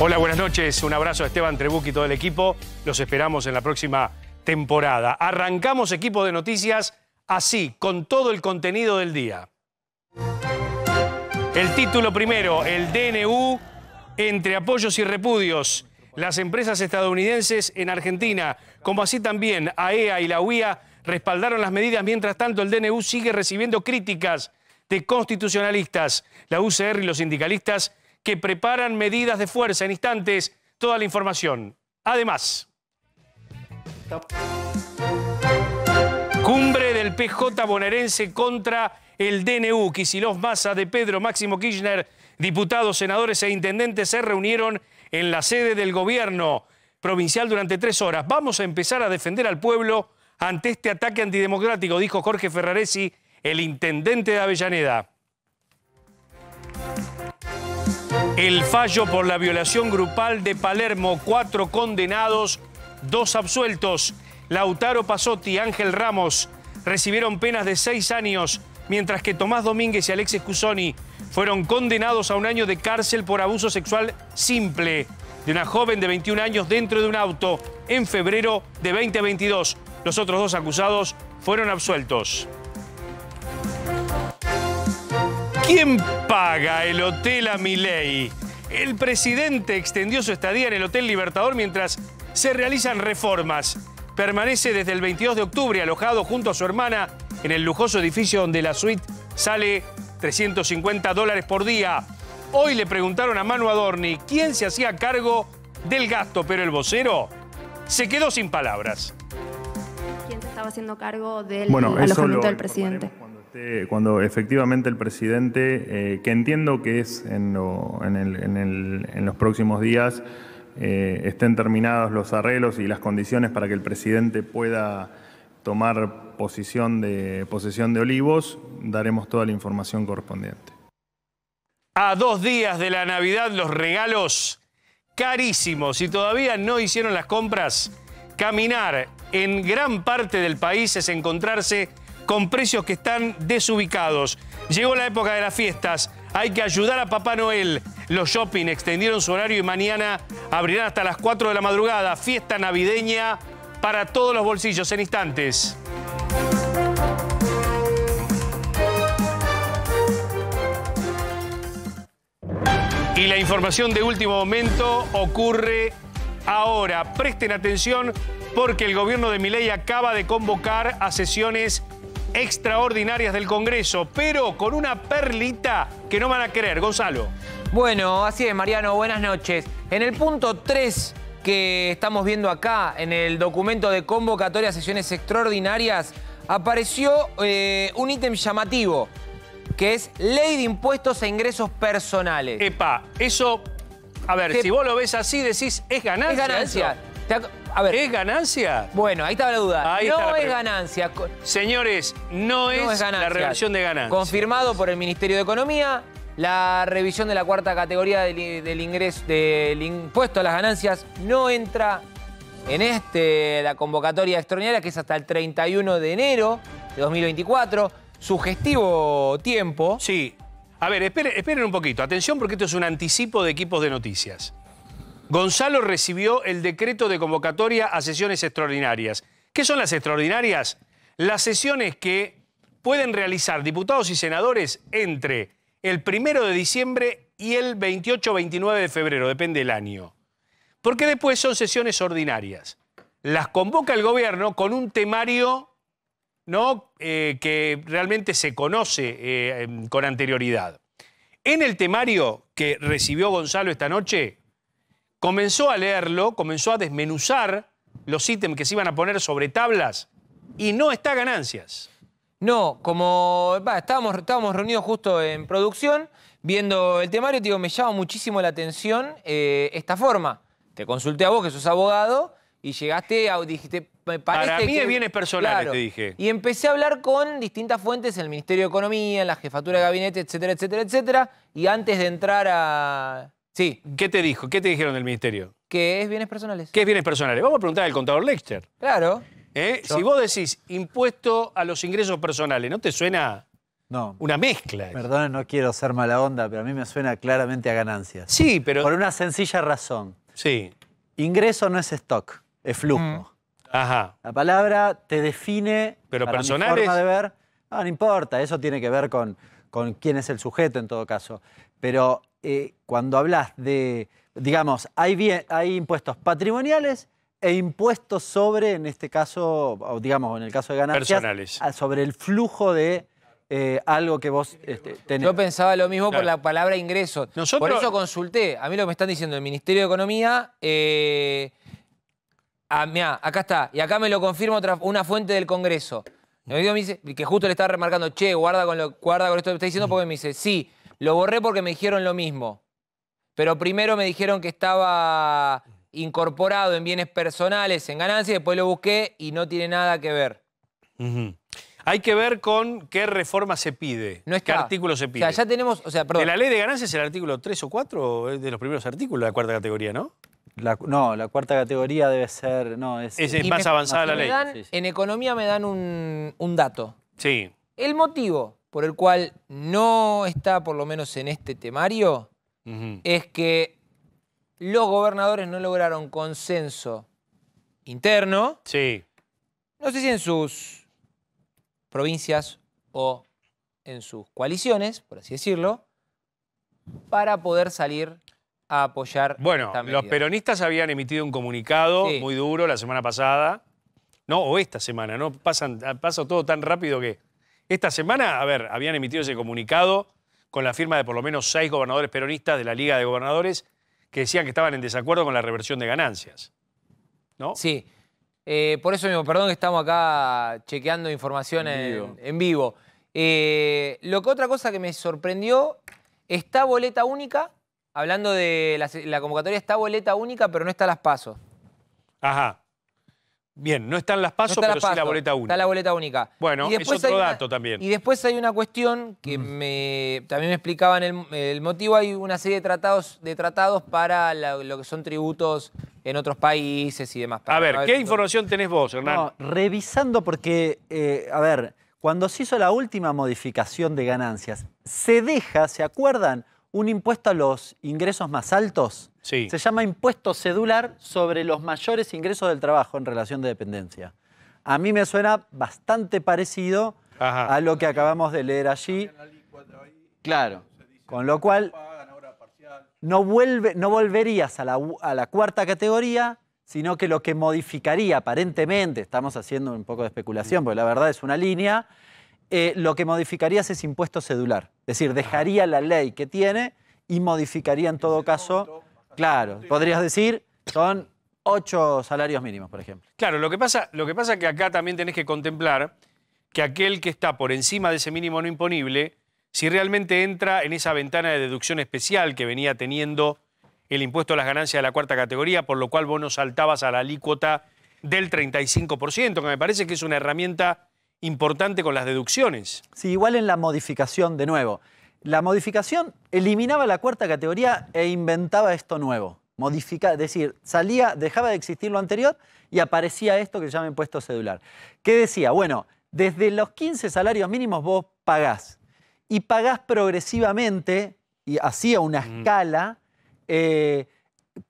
Hola, buenas noches. Un abrazo a Esteban Trebuc y todo el equipo. Los esperamos en la próxima temporada. Arrancamos equipo de noticias así, con todo el contenido del día. El título primero, el DNU entre apoyos y repudios. Las empresas estadounidenses en Argentina, como así también AEA y la UIA, respaldaron las medidas. Mientras tanto, el DNU sigue recibiendo críticas de constitucionalistas, la UCR y los sindicalistas que preparan medidas de fuerza. En instantes, toda la información. Además, cumbre del PJ bonaerense contra el DNU. Kicillof Massa de Pedro, Máximo Kirchner, diputados, senadores e intendentes se reunieron en la sede del gobierno provincial durante tres horas. Vamos a empezar a defender al pueblo ante este ataque antidemocrático, dijo Jorge Ferraresi, el intendente de Avellaneda. El fallo por la violación grupal de Palermo, cuatro condenados, dos absueltos. Lautaro Pasotti y Ángel Ramos recibieron penas de seis años, mientras que Tomás Domínguez y Alexis Cusoni fueron condenados a un año de cárcel por abuso sexual simple de una joven de 21 años dentro de un auto en febrero de 2022. Los otros dos acusados fueron absueltos. ¿Quién paga el hotel a Milei? El presidente extendió su estadía en el Hotel Libertador mientras se realizan reformas. Permanece desde el 22 de octubre alojado junto a su hermana en el lujoso edificio donde la suite sale 350 dólares por día. Hoy le preguntaron a Manu Adorni quién se hacía cargo del gasto, pero el vocero se quedó sin palabras. ¿Quién se estaba haciendo cargo del Bueno, eso alojamiento lo del presidente? Informaremos Cuando, efectivamente el presidente, eh, que entiendo que es en, los próximos días, eh, estén terminados los arreglos y las condiciones para que el presidente pueda tomar posesión de Olivos, daremos toda la información correspondiente. A dos días de la Navidad, los regalos carísimos. Si todavía no hicieron las compras, caminar en gran parte del país es encontrarse con precios que están desubicados. Llegó la época de las fiestas. Hay que ayudar a Papá Noel. Los shopping extendieron su horario y mañana abrirán hasta las 4 de la madrugada. Fiesta navideña para todos los bolsillos en instantes. Y la información de último momento ocurre ahora. Presten atención porque el gobierno de Milei acaba de convocar a sesiones extraordinarias del Congreso, pero con una perlita que no van a querer. Gonzalo. Bueno, así es, Mariano, buenas noches. En el punto 3 que estamos viendo acá, en el documento de convocatoria a sesiones extraordinarias, apareció eh, un ítem llamativo, que es Ley de Impuestos e Ingresos Personales. Epa, eso, a ver, si vos lo ves así, decís, ¿es ganancia? es ganancia. A ver, ¿Es ganancia? bueno, ahí está la duda. Ahí no la es ganancia. Señores, no es, no es ganancia. la reversión de ganancia. Confirmado por el Ministerio de Economía, la revisión de la cuarta categoría del, del ingreso del impuesto a las ganancias no entra en este la convocatoria extraordinaria que es hasta el 31 de enero de 2024. Sugestivo tiempo. Sí. A ver, esperen, esperen un poquito. Atención porque esto es un anticipo de equipos de noticias. Gonzalo recibió el decreto de convocatoria a sesiones extraordinarias. ¿Qué son las extraordinarias? Las sesiones que pueden realizar diputados y senadores entre el primero de diciembre y el 28 o 29 de febrero, depende del año. Porque después son sesiones ordinarias. Las convoca el gobierno con un temario ¿no? Eh, que realmente se conoce eh, con anterioridad. En el temario que recibió Gonzalo esta noche, comenzó a leerlo, comenzó a desmenuzar los ítems que se iban a poner sobre tablas y no está ganancias. No, como estábamos, estábamos reunidos justo en producción, viendo el temario, te digo, me llama muchísimo la atención eh, esta forma. Te consulté a vos, que sos abogado, y llegaste a, dijiste, me parece Para mí que- es bienes personales, te dije. Y empecé a hablar con distintas fuentes en el Ministerio de Economía, en la Jefatura de Gabinete, etcétera, etcétera, etcétera. Y antes de entrar a... Sí, ¿Qué te dijo? ¿Qué te dijeron del ministerio? que es bienes personales. ¿Qué es bienes personales? Vamos a preguntar al contador Lexter. Claro. ¿eh? Yo- Si vos decís impuesto a los ingresos personales, ¿no te suena No. una mezcla. Perdón, no quiero ser mala onda, pero a mí me suena claramente a ganancias. Sí, pero... Por una sencilla razón. Sí, Ingreso no es stock, es flujo. ajá. La palabra te define Pero personales- forma de ver. No, no importa, eso tiene que ver con, con quién es el sujeto en todo caso. Pero eh, cuando hablas de, digamos, hay, bien- hay impuestos patrimoniales e impuestos sobre, en este caso, o digamos, en el caso de ganancias, Personales. a- sobre el flujo de eh, algo que vos este, tenés. Yo pensaba lo mismo Claro. por la palabra ingreso. Nosotros- Por eso consulté. A mí lo que me están diciendo el Ministerio de Economía. eh, ah, mirá, acá está. Y acá me lo confirma otra, una fuente del Congreso. Me dice, que justo le estaba remarcando, che, guarda con, lo, guarda con esto que está diciendo, porque me dice, sí, lo borré porque me dijeron lo mismo. Pero primero me dijeron que estaba incorporado en bienes personales, en ganancias, después lo busqué y no tiene nada que ver. Hay que ver con qué reforma se pide, No qué artículo se O pide. sea, ya tenemos, o sea, perdón. ¿De la ley de ganancias el artículo 3 o 4 es de los primeros artículos de la cuarta categoría, no? La- no, la cuarta categoría debe ser. No, es, Es, más me- avanzada la ley. dan- Sí, sí. En economía me dan un, un dato. Sí. El motivo por el cual no está, por lo menos en este temario, es que los gobernadores no lograron consenso interno, Sí. no sé si en sus provincias o en sus coaliciones, por así decirlo, para poder salir a apoyar Bueno, esta los peronistas habían emitido un comunicado Sí. muy duro la semana pasada. No, o esta semana, ¿no? Pasan, pasa todo tan rápido que. Esta semana, a ver, habían emitido ese comunicado con la firma de por lo menos seis gobernadores peronistas de la Liga de Gobernadores que decían que estaban en desacuerdo con la reversión de ganancias. ¿No? Sí. Eh, por eso mismo, perdón que estamos acá chequeando información en vivo. en vivo. Eh, lo que otra cosa que me sorprendió, está boleta única, hablando de la, la convocatoria, está boleta única, pero no está las pasos. Ajá. Bien, no están las pasos, pero sí la boleta única. Está la boleta única. Bueno, Y es después otro hay una- dato también. Y después hay una cuestión que me, también me explicaban el, el motivo. Hay una serie de tratados, de tratados para la- lo que son tributos en otros países y demás. A ver, ¿qué información tenés vos, Hernán? No, revisando porque, eh, a ver, cuando se hizo la última modificación de ganancias, se deja, ¿se acuerdan? Un impuesto a los ingresos más altos. Sí. Se llama impuesto cedular sobre los mayores ingresos del trabajo en relación de dependencia. A mí me suena bastante parecido Ajá. a lo que acabamos de leer allí. Claro. Con lo cual, no, vuelve, no volverías a la, a la cuarta categoría, sino que lo que modificaría aparentemente, estamos haciendo un poco de especulación, porque la verdad es una línea, eh, lo que modificaría es impuesto cedular. Es decir, dejaría la ley que tiene y modificaría en todo caso, claro, podrías decir, son ocho salarios mínimos, por ejemplo. Claro, lo que pasa, lo que pasa es que acá también tenés que contemplar que aquel que está por encima de ese mínimo no imponible, si realmente entra en esa ventana de deducción especial que venía teniendo el impuesto a las ganancias de la cuarta categoría, por lo cual vos no saltabas a la alícuota del 35%, que me parece que es una herramienta importante con las deducciones. Sí, igual en la modificación, de nuevo. La modificación eliminaba la cuarta categoría e inventaba esto nuevo. Modifica, es decir, salía, dejaba de existir lo anterior y aparecía esto que se llama impuesto cedular. ¿Qué decía? Bueno, desde los 15 salarios mínimos vos pagás. Y pagás progresivamente, y hacía una escala eh,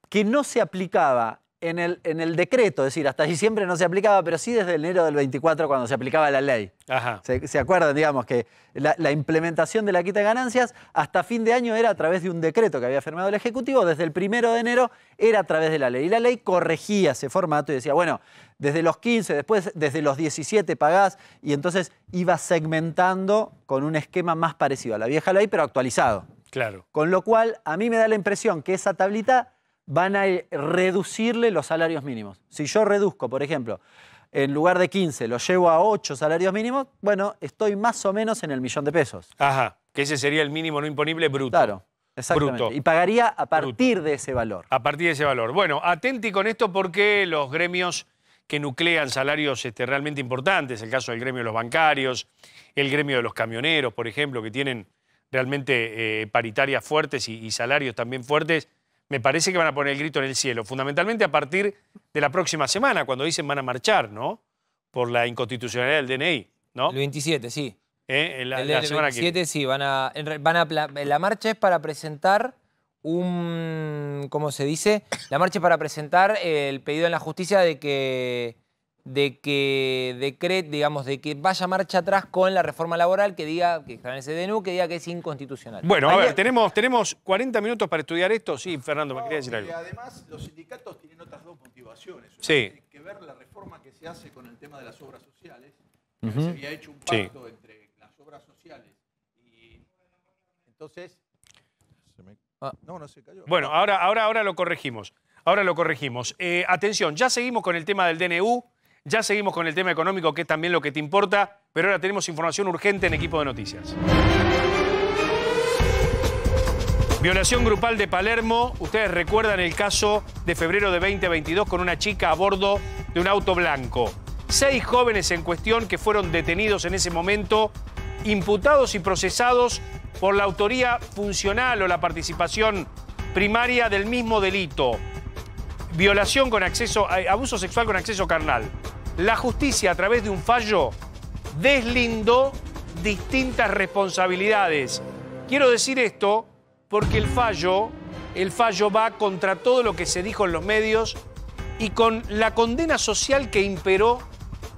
que no se aplicaba en el, en el decreto, es decir, hasta diciembre no se aplicaba, pero sí desde enero del 24 cuando se aplicaba la ley. Ajá. ¿Se, se acuerdan, digamos, que la, la implementación de la quita de ganancias hasta fin de año era a través de un decreto que había firmado el Ejecutivo, desde el primero de enero era a través de la ley. Y la ley corregía ese formato y decía, bueno, desde los 15, después desde los 17 pagás, y entonces iba segmentando con un esquema más parecido a la vieja ley, pero actualizado. Claro. Con lo cual, a mí me da la impresión que esa tablita van a reducirle los salarios mínimos. Si yo reduzco, por ejemplo, en lugar de 15, lo llevo a 8 salarios mínimos, bueno, estoy más o menos en el millón de pesos. Ajá. Que ese sería el mínimo no imponible bruto. Claro, exactamente. Bruto. Y pagaría a partir de ese valor. A partir de ese valor. Bueno, atenti con esto porque los gremios que nuclean salarios este, realmente importantes, el caso del gremio de los bancarios, el gremio de los camioneros, por ejemplo, que tienen realmente eh, paritarias fuertes y, y salarios también fuertes, me parece que van a poner el grito en el cielo, fundamentalmente a partir de la próxima semana, cuando dicen van a marchar, ¿no? Por la inconstitucionalidad del DNI, ¿no? El 27, sí. ¿eh? La, El la del semana que 27 sí, van a, van la marcha es para presentar un, ¿cómo se dice? La marcha es para presentar el pedido en la justicia de que, de que decre- digamos, de que vaya marcha atrás con la reforma laboral que diga, que está en ese DNU, que diga que es inconstitucional. Bueno, a ver, tenemos, tenemos 40 minutos para estudiar esto. Sí, Fernando, me quería decir Porque algo. además los sindicatos tienen otras dos motivaciones. Una Sí. Tiene que ver la reforma que se hace con el tema de las obras sociales. que Se había hecho un Sí. pacto entre las obras sociales y entonces se me- Ah. no, no se cayó. Bueno, ahora, ahora, ahora lo corregimos. Ahora lo corregimos. Eh, atención, ya seguimos con el tema del DNU, ya seguimos con el tema económico, que es también lo que te importa, pero ahora tenemos información urgente en equipo de noticias. Violación grupal de Palermo. Ustedes recuerdan el caso de febrero de 2022 con una chica a bordo de un auto blanco. Seis jóvenes en cuestión que fueron detenidos en ese momento, imputados y procesados por la autoría funcional o la participación primaria del mismo delito. Violación con acceso, eh, abuso sexual con acceso carnal. La justicia, a través de un fallo, deslindó distintas responsabilidades. Quiero decir esto porque el fallo, el fallo va contra todo lo que se dijo en los medios y con la condena social que imperó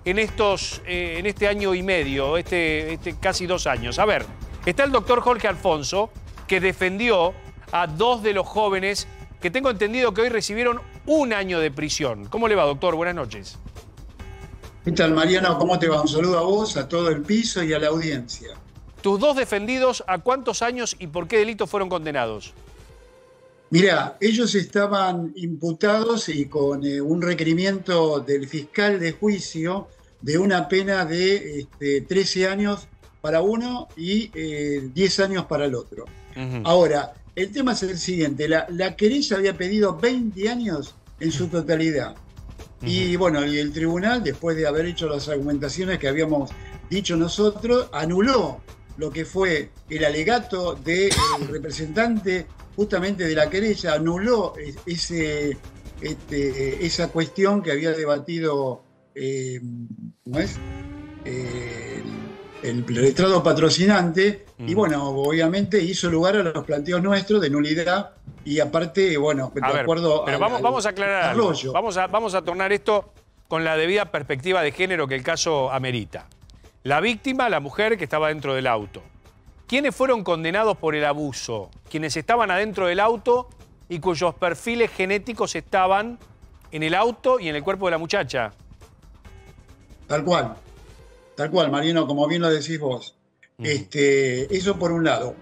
en, estos, eh, en este año y medio, este, este casi dos años. A ver, está el doctor Jorge Alfonso, que defendió a dos de los jóvenes que tengo entendido que hoy recibieron un año de prisión. ¿Cómo le va, doctor? Buenas noches. ¿Qué tal, Mariano? ¿Cómo te va? Un saludo a vos, a todo el piso y a la audiencia. Tus dos defendidos, ¿a cuántos años y por qué delito fueron condenados? Mirá, ellos estaban imputados y con eh, un requerimiento del fiscal de juicio de una pena de este, 13 años para uno y eh, 10 años para el otro. Ahora, el tema es el siguiente, la, la querella había pedido 20 años en su totalidad. Y bueno, y el tribunal, después de haber hecho las argumentaciones que habíamos dicho nosotros, anuló lo que fue el alegato del representante justamente de la querella, anuló es- ese, este, esa cuestión que había debatido, eh, ¿cómo es? Eh, el letrado patrocinante, y bueno, obviamente hizo lugar a los planteos nuestros de nulidad, y aparte, bueno, de A ver, acuerdo pero al- vamos, al vamos a aclarar algo. Vamos a, vamos a tornar esto con la debida perspectiva de género que el caso amerita. La víctima, la mujer que estaba dentro del auto. ¿Quiénes fueron condenados por el abuso? Quienes estaban adentro del auto y cuyos perfiles genéticos estaban en el auto y en el cuerpo de la muchacha. Tal cual, tal cual, Mariano, como bien lo decís vos. Este, eso por un lado.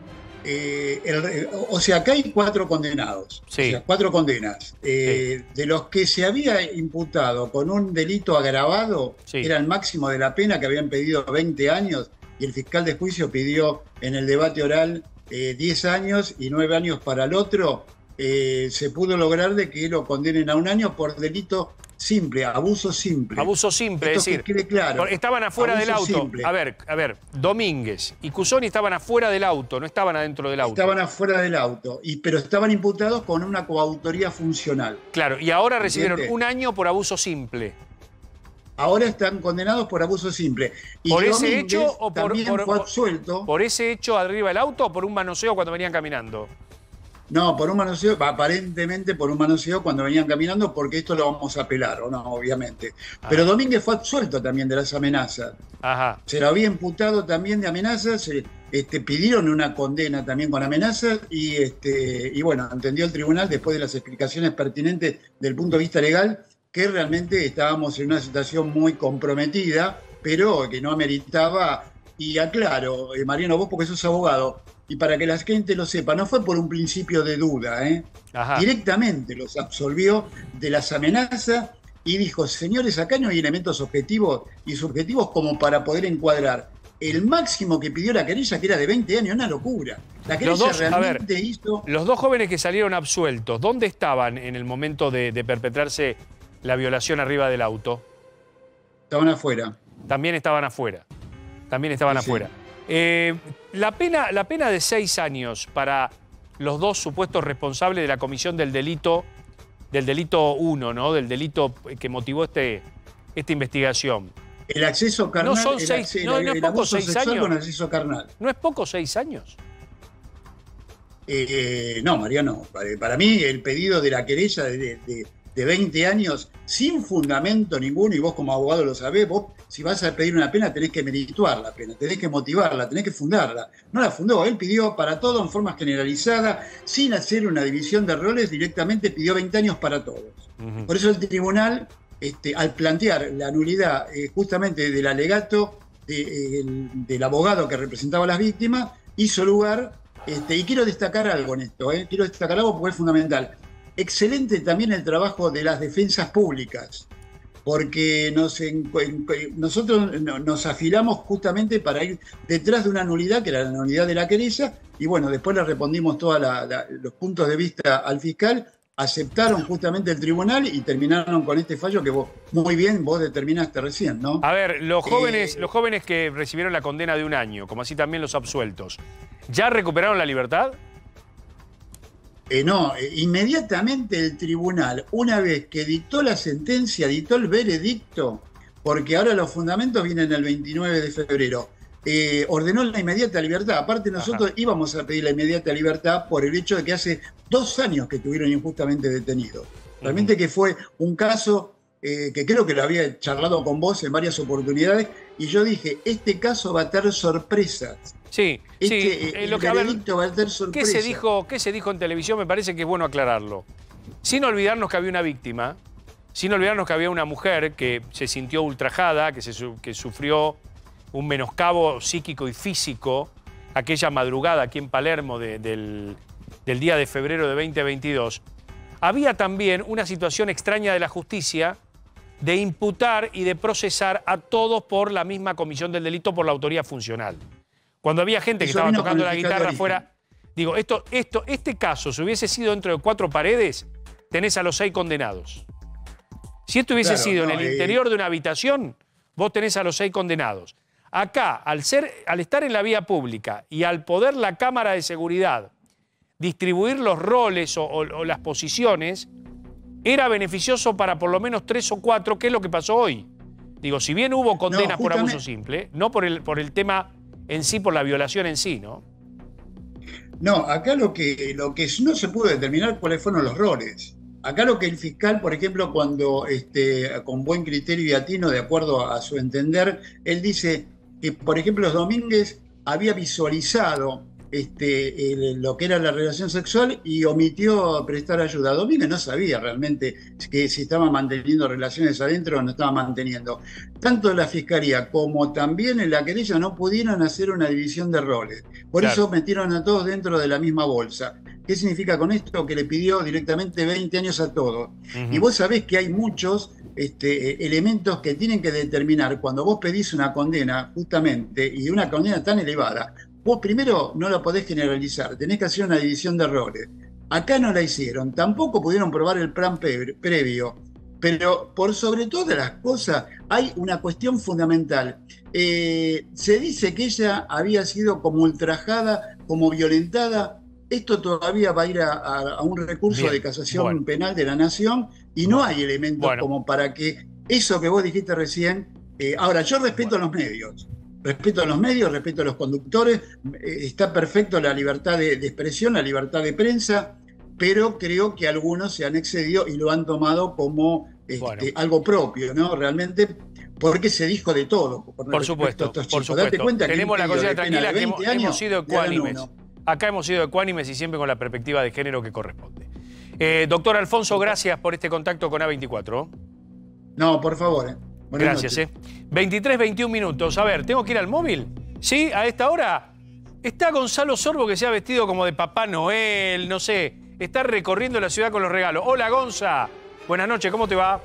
Eh, el- o sea, acá hay cuatro condenados, Sí. o sea, cuatro condenas. Eh, De los que se había imputado con un delito agravado, Sí. era el máximo de la pena que habían pedido 20 años y el fiscal de juicio pidió en el debate oral eh, 10 años y 9 años para el otro. eh, se pudo lograr de que lo condenen a un año por delito simple, abuso simple. Abuso simple, Esto es decir, que quede claro. estaban afuera del auto. simple. A ver, a ver, Domínguez y Cusoni estaban afuera del auto, no estaban adentro del auto. Estaban afuera del auto, y, pero estaban imputados con una coautoría funcional. Claro, y ahora recibieron un año por abuso simple. Ahora están condenados por abuso simple. Y ¿Por ese Domínguez hecho o por- por- fue absuelto. ¿Por ese hecho arriba del auto o por un manoseo cuando venían caminando? No, por un manoseo, aparentemente por un manoseo cuando venían caminando, porque esto lo vamos a apelar, ¿o no? Obviamente. Ah. Pero Domínguez fue absuelto también de las amenazas. Ajá. Se lo había imputado también de amenazas, eh, este, pidieron una condena también con amenazas y, este, y bueno, entendió el tribunal después de las explicaciones pertinentes del punto de vista legal que realmente estábamos en una situación muy comprometida, pero que no ameritaba, y aclaro, eh, Mariano, vos porque sos abogado, y para que la gente lo sepa, no fue por un principio de duda, ¿eh? Directamente los absolvió de las amenazas y dijo, señores, acá no hay elementos objetivos y subjetivos como para poder encuadrar. El máximo que pidió la querella, que era de 20 años, una locura. La querella dos, ver, realmente hizo... Los dos jóvenes que salieron absueltos, ¿dónde estaban en el momento de, de perpetrarse la violación arriba del auto? Estaban afuera. También estaban afuera. También estaban Sí, sí. afuera. Eh, la, pena, la pena de seis años para los dos supuestos responsables de la comisión del delito, del delito 1, ¿no? Del delito que motivó este, esta investigación. El acceso carnal, son el, seis- acce- no, el- no es poco, seis años. con acceso carnal. ¿No es poco seis años? Eh, no, Mariano, para, para mí el pedido de la querella de, de- de 20 años sin fundamento ninguno, y vos como abogado lo sabés, vos si vas a pedir una pena tenés que merituar la pena, tenés que motivarla, tenés que fundarla. No la fundó, él pidió para todo en forma generalizada, sin hacer una división de roles, directamente pidió 20 años para todos. Por eso el tribunal, este, al plantear la nulidad eh, justamente del alegato de, eh, el- del abogado que representaba a las víctimas, hizo lugar, este, y quiero destacar algo en esto, eh, quiero destacar algo porque es fundamental. Excelente también el trabajo de las defensas públicas, porque nos en- en- nosotros no- nos afilamos justamente para ir detrás de una nulidad, que era la nulidad de la querella, y bueno, después le respondimos todos los puntos de vista al fiscal, aceptaron justamente el tribunal y terminaron con este fallo que vos, muy bien, vos determinaste recién, ¿no? A ver, los jóvenes, Eh, los jóvenes que recibieron la condena de un año, como así también los absueltos, ¿ya recuperaron la libertad? Eh, no, eh, inmediatamente el tribunal, una vez que dictó la sentencia, dictó el veredicto, porque ahora los fundamentos vienen el 29 de febrero, eh, ordenó la inmediata libertad. Aparte nosotros íbamos a pedir la inmediata libertad por el hecho de que hace dos años que estuvieron injustamente detenidos. Realmente que fue un caso eh, que creo que lo había charlado con vos en varias oportunidades y yo dije, este caso va a tener sorpresas. Sí, Este, sí. eh, lo que, a ver, veredicto va a ¿qué, se dijo, ¿Qué se dijo en televisión? Me parece que es bueno aclararlo. Sin olvidarnos que había una víctima, sin olvidarnos que había una mujer que se sintió ultrajada, que, se, que sufrió un menoscabo psíquico y físico aquella madrugada aquí en Palermo de- del, del día de febrero de 2022. Había también una situación extraña de la justicia de imputar y de procesar a todos por la misma comisión del delito por la autoría funcional. Cuando había gente que Eso estaba tocando la guitarra afuera, digo, esto, esto, este caso, si hubiese sido dentro de cuatro paredes, tenés a los seis condenados. Si esto hubiese Claro, sido no, en el eh, interior de una habitación, vos tenés a los seis condenados. Acá, al, ser, al estar en la vía pública y al poder la cámara de seguridad distribuir los roles o, o- o las posiciones, era beneficioso para por lo menos tres o cuatro, que es lo que pasó hoy. Digo, si bien hubo condenas por justamente- abuso simple, no por el, por el tema en sí, por la violación en sí, ¿no? No, acá lo que, lo que no se pudo determinar cuáles fueron los roles. Acá lo que el fiscal, por ejemplo, cuando este, con buen criterio y atino, de acuerdo a su entender, él dice que, por ejemplo, los Domínguez había visualizado este, el- lo que era la relación sexual y omitió prestar ayuda. Domínguez no sabía realmente que si estaba manteniendo relaciones adentro o no estaba manteniendo. Tanto la fiscalía como también en la querella no pudieron hacer una división de roles. Por Claro. eso metieron a todos dentro de la misma bolsa. ¿Qué significa con esto? Que le pidió directamente 20 años a todos. Y vos sabés que hay muchos este, eh, elementos que tienen que determinar cuando vos pedís una condena, justamente, y una condena tan elevada, vos primero no la podés generalizar, tenés que hacer una división de errores. Acá no la hicieron, tampoco pudieron probar el plan previo, pero por sobre todas las cosas hay una cuestión fundamental. Eh, se dice que ella había sido como ultrajada, como violentada. Esto todavía va a ir a, a- a un recurso Bien, de casación bueno. penal de la Nación y no hay elementos Bueno. como para que eso que vos dijiste recién. eh, ahora, yo respeto a los medios, respeto a los medios, respeto a los conductores, eh, está perfecto la libertad de, de expresión, la libertad de prensa, pero creo que algunos se han excedido y lo han tomado como este, Bueno. algo propio, ¿no? Realmente, porque se dijo de todo. Por a supuesto, estos por chicos. Date supuesto. cuenta que Tenemos la conciencia tranquila que hemos, 20 años hemos sido ecuánimes. Acá hemos sido ecuánimes y siempre con la perspectiva de género que corresponde. Eh, doctor Alfonso, gracias por este contacto con A24. No, por favor. Buenas Gracias, noches. eh. 23, 21 minutos. A ver, ¿tengo que ir al móvil? ¿Sí? ¿A esta hora? Está Gonzalo Sorbo que se ha vestido como de Papá Noel, no sé. Está recorriendo la ciudad con los regalos. Hola, Gonza. Buenas noches, ¿cómo te va?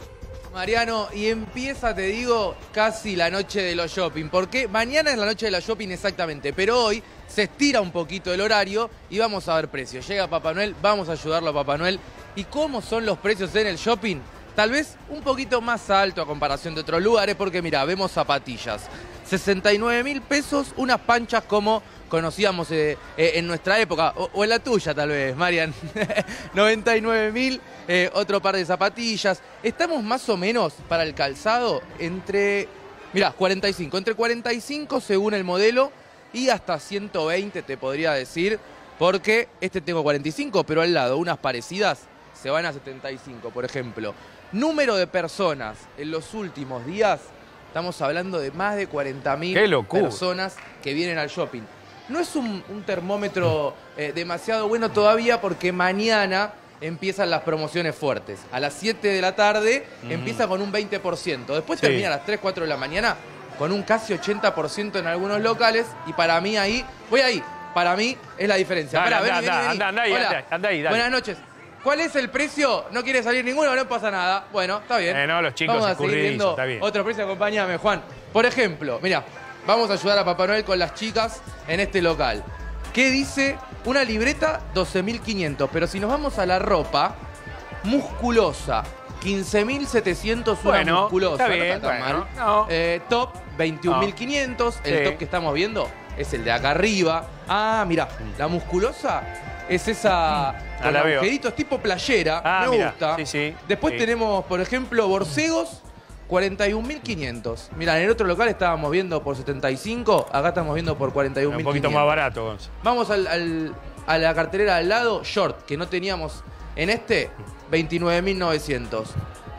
Mariano, y empieza, te digo, casi la noche de los shopping. Porque mañana es la noche de los shopping exactamente, pero hoy se estira un poquito el horario y vamos a ver precios. Llega Papá Noel, vamos a ayudarlo a Papá Noel. ¿Y cómo son los precios en el shopping? Tal vez un poquito más alto a comparación de otros lugares, porque mira, vemos zapatillas. 69 mil pesos, unas panchas como conocíamos eh, eh, en nuestra época, o, en la tuya tal vez, Marian. 99 mil, eh, otro par de zapatillas. Estamos más o menos para el calzado entre Mirá, 45. Entre 45 según el modelo y hasta 120 te podría decir, porque este tengo 45, pero al lado, unas parecidas se van a 75, por ejemplo. Número de personas en los últimos días, estamos hablando de más de 40.000 ¡Qué locura! personas que vienen al shopping. No es un, un termómetro eh, demasiado bueno todavía porque mañana empiezan las promociones fuertes. A las 7 de la tarde empieza con un 20%. Después Sí. termina a las 3, 4 de la mañana con un casi 80% en algunos locales. Y para mí ahí, voy ahí, para mí es la diferencia. Pará, anda, anda, anda, anda ahí, Hola. anda, ahí. Buenas noches. ¿Cuál es el precio? No quiere salir ninguno, no pasa nada. Bueno, está bien. Eh, no, los chicos Vamos a seguir escurridizos, viendo está bien. otro precio, acompáñame, Juan. Por ejemplo, mira, vamos a ayudar a Papá Noel con las chicas en este local. ¿Qué dice? Una libreta, 12.500. Pero si nos vamos a la ropa, musculosa, 15.700 una Bueno, musculosa. está no bien, tan bueno, mal. no. Eh, top, 21.500. El Sí. top que estamos viendo es el de acá arriba. Ah, mira, la musculosa es esa Ah, con la veo. agujeritos tipo playera. Ah, me gusta. sí, sí, Después sí. tenemos, por ejemplo, borcegos. 41.500. Mira, en el otro local estábamos viendo por 75, acá estamos viendo por 41.500. Un poquito más barato, Gonza. Vamos al- al- a la cartelera al lado, short, que no teníamos en este, 29.900.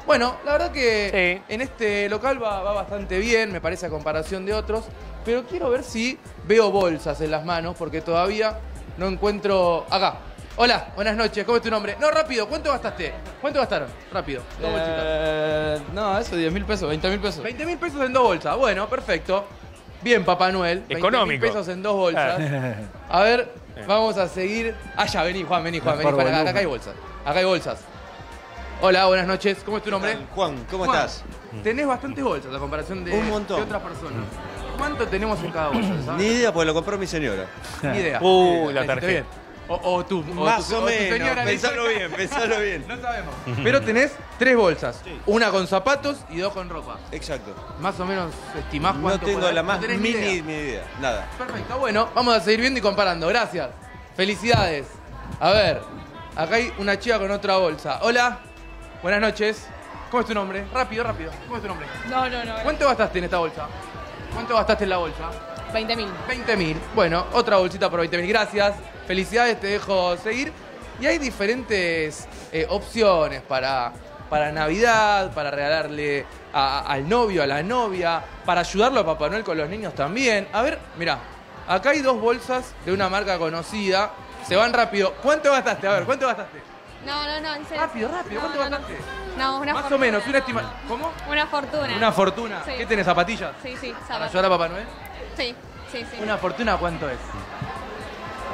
Bueno, la verdad que en este local va, va bastante bien, me parece a comparación de otros, pero quiero ver si veo bolsas en las manos, porque todavía no encuentro... Acá. Hola, buenas noches, ¿cómo es tu nombre? No, rápido, ¿cuánto gastaste? ¿Cuánto gastaron? Rápido, dos bolsitas. Eh, no, eso 10 mil pesos, 20 mil pesos. 20 mil pesos en dos bolsas. Bueno, perfecto. Bien, Papá Noel. 20 Económico. mil pesos en dos bolsas. A ver, vamos a seguir. Ah, ya, vení, Juan, vení, Juan, vení. Para acá, hay bolsas. Acá hay bolsas. Hola, buenas noches. ¿Cómo es tu nombre? Juan, ¿cómo Juan, estás? Tenés bastantes bolsas a comparación de, Un montón. de otras personas. ¿Cuánto tenemos en cada bolsa? ¿sabes? Ni idea, porque lo compró mi señora. Ni idea. Uh, la Está tarjeta. O, o tú. o Más tu- o tu menos. hizo- Pensalo bien, pensalo bien. No sabemos. Pero tenés tres bolsas. Una con zapatos y dos con ropa. Exacto. Más o menos estimás No cuánto tengo por ahí? la más No mini idea. ni idea. Nada. Perfecto, bueno, vamos a seguir viendo y comparando. Gracias. Felicidades. A ver, acá hay una chica con otra bolsa. Hola, buenas noches. ¿Cómo es tu nombre? Rápido, rápido. ¿Cómo es tu nombre? No, no, no. ¿Cuánto gastaste en esta bolsa? ¿Cuánto gastaste en la bolsa? 20 mil. 20 mil. Bueno, otra bolsita por 20 mil. Gracias. Felicidades, te dejo seguir. Y hay diferentes eh, opciones para, para Navidad, para regalarle a- al novio, a la novia, para ayudarlo a Papá Noel con los niños también. A ver, mira, acá hay dos bolsas de una marca conocida. Se van rápido. ¿Cuánto gastaste? A ver, ¿cuánto gastaste? No, no, no, en serio. Rápido, rápido. ¿Cuánto No, no, no. gastaste? No, una Más fortuna. o menos, una estima. ¿Cómo? Una fortuna. Una fortuna. Sí. ¿Qué tenés, zapatillas? Sí, sí, ¿Para zapatos. ayudar a Papá Noel? Sí, sí, sí. ¿Una fortuna cuánto es?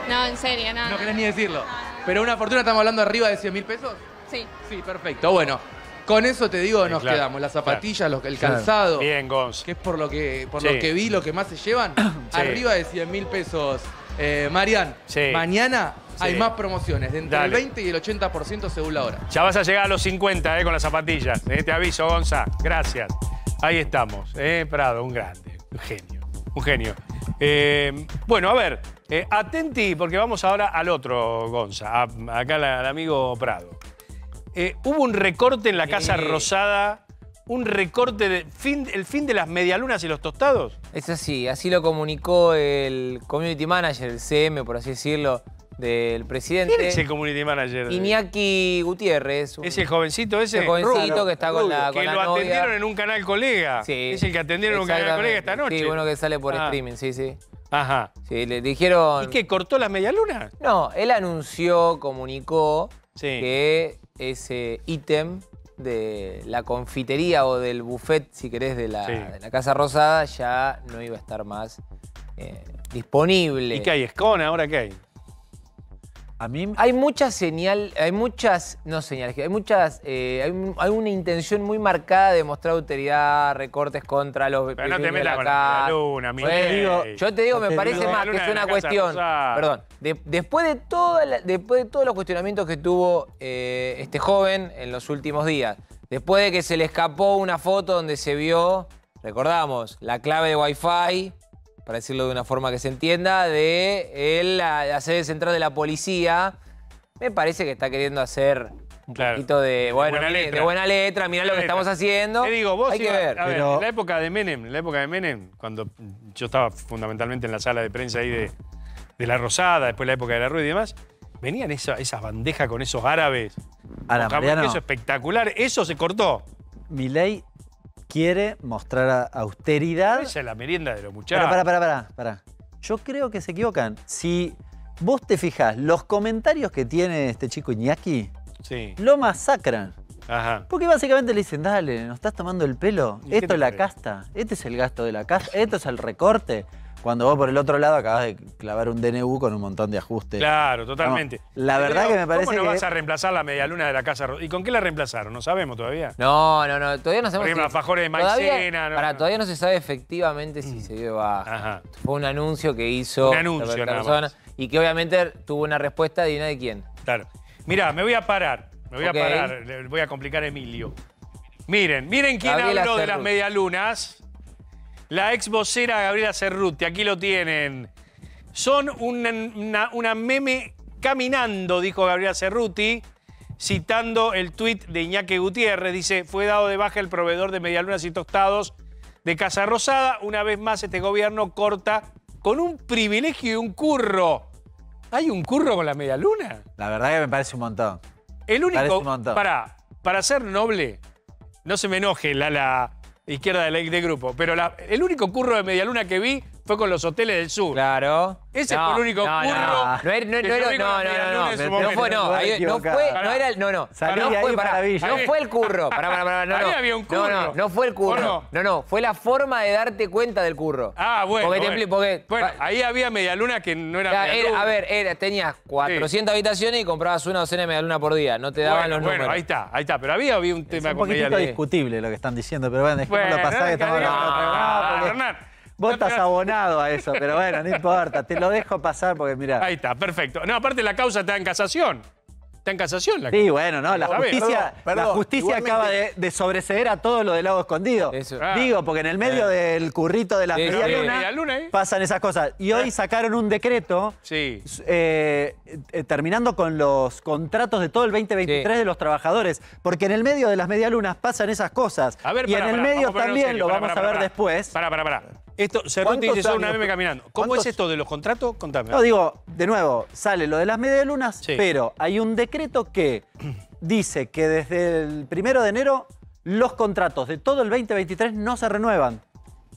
No, en serio, no. No querés ni decirlo. Pero una fortuna estamos hablando arriba de 100 mil pesos. Sí. Sí, perfecto. Bueno, con eso te digo, Sí, nos claro, quedamos. Las zapatillas, los- el Claro. calzado. Bien, Gonz. Que es por lo que, por Sí. lo que vi, lo que más se llevan. Sí. Arriba de 100 mil pesos. Eh, Marian, Sí. mañana. Hay más promociones, de entre Dale. el 20 y el 80% según la hora. Ya vas a llegar a los 50 eh, con las zapatillas. eh, te aviso, Gonza. Gracias. Ahí estamos. Eh, Prado, un grande. Un genio. Un genio. Eh, bueno, a ver. eh, atenti, porque vamos ahora al otro Gonza. a- acá la- al amigo Prado. Eh, hubo un recorte en la Casa. Rosada. Un recorte de fin, el fin de las medialunas y los tostados. Es así, así lo comunicó el community manager, el CM, por así decirlo, del presidente. ¿Quién es el community manager? de- Iñaki Gutiérrez. un- ¿Es el jovencito ese? Ese jovencito Rubio. que está con la, Que con la lo novia. atendieron en un canal colega. Sí. Es el que atendieron en un canal colega esta noche. Sí, uno que sale por Ah. streaming, sí, sí. Ajá. Sí, le dijeron... ¿Y qué? ¿Cortó las medialunas? No, él anunció, comunicó Sí. que ese ítem de la confitería o del buffet, si querés, de la, Sí. de la Casa Rosada ya no iba a estar más eh, disponible. ¿Y qué hay? ¿Escon ahora qué hay? A mí, Hay muchas señal, hay muchas, no señales, hay muchas, eh, hay, un- hay una intención muy marcada de mostrar autoridad, recortes contra los Pero no te metas la con la Miguel. digo, yo te digo, me Te parece digo- más que es una cuestión. Rosada. Perdón, de- después, de toda la- después de todos los cuestionamientos que tuvo eh, este joven en los últimos días, después de que se le escapó una foto donde se vio, recordamos, la clave de Wi-Fi, para decirlo de una forma que se entienda, de el- la, la sede central de la policía, me parece que está queriendo hacer un Claro. poquito de, bueno, buena mire, letra. de buena letra, mirá lo que Letra. estamos haciendo. Te digo, vos Hay que ver. a ver, Pero- en la época de Menem, en la época de Menem, cuando yo estaba fundamentalmente en la sala de prensa ahí de, de La Rosada, después la época de la Rueda y demás, venían esa- esas bandejas con esos árabes. Jamón y Mariano, queso espectacular. Eso se cortó. Milei quiere mostrar austeridad. Esa es la merienda de los muchachos. Pero para, para, para, para. Yo creo que se equivocan. Si vos te fijás, los comentarios que tiene este chico Iñaki Sí. lo masacran. Ajá. Porque básicamente le dicen, dale, ¿nos estás tomando el pelo? ¿Y qué Esto es la casta, este es el gasto de la casta, esto es el recorte. Cuando vos por el otro lado acabas de clavar un DNU con un montón de ajustes. Claro, totalmente. La verdad que me parece ¿Cómo no que- vas a reemplazar la medialuna de la Casa ¿Y con qué la reemplazaron? No sabemos todavía. No, no, no, todavía no sabemos. Por ejemplo, si- alfajores de todavía- maicena, no, pará, no. todavía no se sabe efectivamente si se dio baja. Ajá. Fue un anuncio que hizo Un anuncio la nada persona más. y que obviamente tuvo una respuesta de de quién. Claro. Mirá, me voy a parar. Me voy Ok. a parar. Le voy a complicar a Emilio. Miren, miren quién Gabriela habló de las medialunas. La ex vocera Gabriela Cerruti. Aquí lo tienen. Son una, una- una meme caminando, dijo Gabriela Cerruti, citando el tuit de Iñaki Gutiérrez. Dice, fue dado de baja el proveedor de medialunas y tostados de Casa Rosada. Una vez más, este gobierno corta con un privilegio y un curro. ¿Hay un curro con la medialuna? La verdad que me parece un montón. El Parece único. un montón. Para, para ser noble, no se me enoje la, la izquierda del de grupo, pero la- el único curro de medialuna que vi fue con los hoteles del sur. Claro. Ese No, fue el único no, curro. No, no, era- no, que no, era- no, no, no, no, fue, no, Te ahí- no fue, no era el, no, no, Salí no fue, maravilla. no fue el curro, pará, pará, pará, no, Ahí no, había un no, no, curro. no fue el ¿O curro, no? no, no, fue la forma de darte cuenta del curro. Ah, bueno. Porque te bueno. expli- porque- Bueno, ahí había medialuna que no era Ya, medialuna. era- a ver, era, tenías 400 habitaciones y comprabas una docena de medialuna por día, no te daban bueno, los bueno, números. ahí está, ahí está. Pero había, había un Es tema un con poquitito medialuna. discutible lo que están diciendo, pero bueno, dejémoslo Bueno, pasar que estamos no, hablando de otra no, cosa, porque Hernán. Vos No, estás abonado a eso, pero bueno, no importa, te lo dejo pasar porque mirá. Ahí está, perfecto. No, aparte la causa está en casación. Está en casación la Sí, bueno, no, la justicia, Perdón, perdón, la justicia igualmente- acaba de, de sobreseer a todo lo del lago escondido. Eso. Ah. Digo, porque en el medio del currito de la Sí, sí. medialuna Medialuna, ¿eh? pasan esas cosas. Y hoy sacaron un decreto Sí. eh, eh, terminando con los contratos de todo el 2023 Sí. de los trabajadores, porque en el medio de las medialunas pasan esas cosas. A ver, y pará, en el pará, medio vamos a ponernos también lo Pará, vamos pará, a ver pará. después. Pará, pará, pará. Esto, Cerruti ¿Cuántos dice, son una meme caminando. ¿Cómo ¿Cuántos- es esto de los contratos? Contame. No, digo, de nuevo, sale lo de las medialunas, Sí. pero hay un decreto que dice que desde el primero de enero los contratos de todo el 2023 no se renuevan.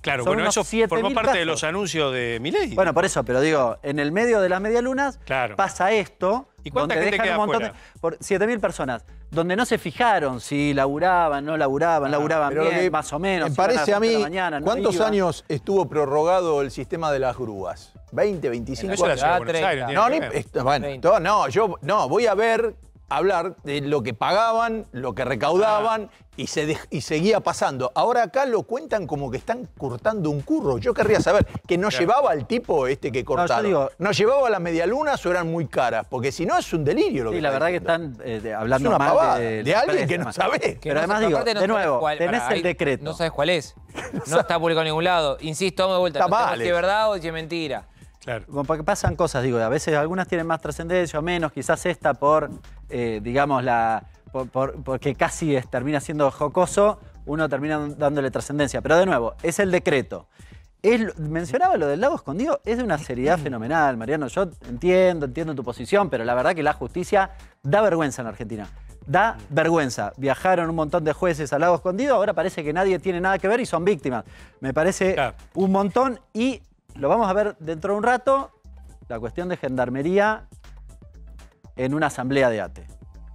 Claro, son bueno, eso 7.000 formó parte de los anuncios de Milei. Bueno, por eso, pero digo, en el medio de las medialunas Claro. pasa esto. ¿Y cuánta donde gente dejan queda un montón de- afuera? por 7.000 personas, donde no se fijaron si laburaban, no laburaban, laburaban Pero lo bien, más o menos. Me parece a mí, mañana, no ¿cuántos iban. años estuvo prorrogado el sistema de las grúas? ¿20, 25 Eso era años? ciudad de Ah, Buenos 30. Aires. tiene No, que ni- ver. esto- bueno, 30. todo- no, yo no, voy a ver, hablar de lo que pagaban, lo que recaudaban Ah. y, se y seguía pasando. Ahora acá lo cuentan como que están cortando un curro. Yo querría saber que no Claro. llevaba al tipo este que cortaron. digo- ¿No llevaba las medialunas o eran muy caras? Porque si no es un delirio lo que Sí, la verdad que están eh, de- Es hablando una mal pavada, de, de alguien que no sabe. Que Pero no además digo, aparte no de nuevo, cuál- tenés el ahí decreto. No sabes cuál es. No está publicado en ningún lado. Insisto, vamos de vuelta. Está no mal si es verdad o si es mentira. Claro. Como porque pasan cosas, digo, a veces algunas tienen más trascendencia o menos, quizás esta por, eh, digamos, la. por- por- porque casi es- termina siendo jocoso, uno termina dándole trascendencia. Pero de nuevo, es el decreto. Es, mencionaba lo del lago escondido, es de una seriedad fenomenal, Mariano. Yo entiendo, entiendo tu posición, pero la verdad que la justicia da vergüenza en Argentina. Da vergüenza. Viajaron un montón de jueces al lago escondido, ahora parece que nadie tiene nada que ver y son víctimas. Me parece Claro. un montón y lo vamos a ver dentro de un rato, la cuestión de gendarmería en una asamblea de ATE.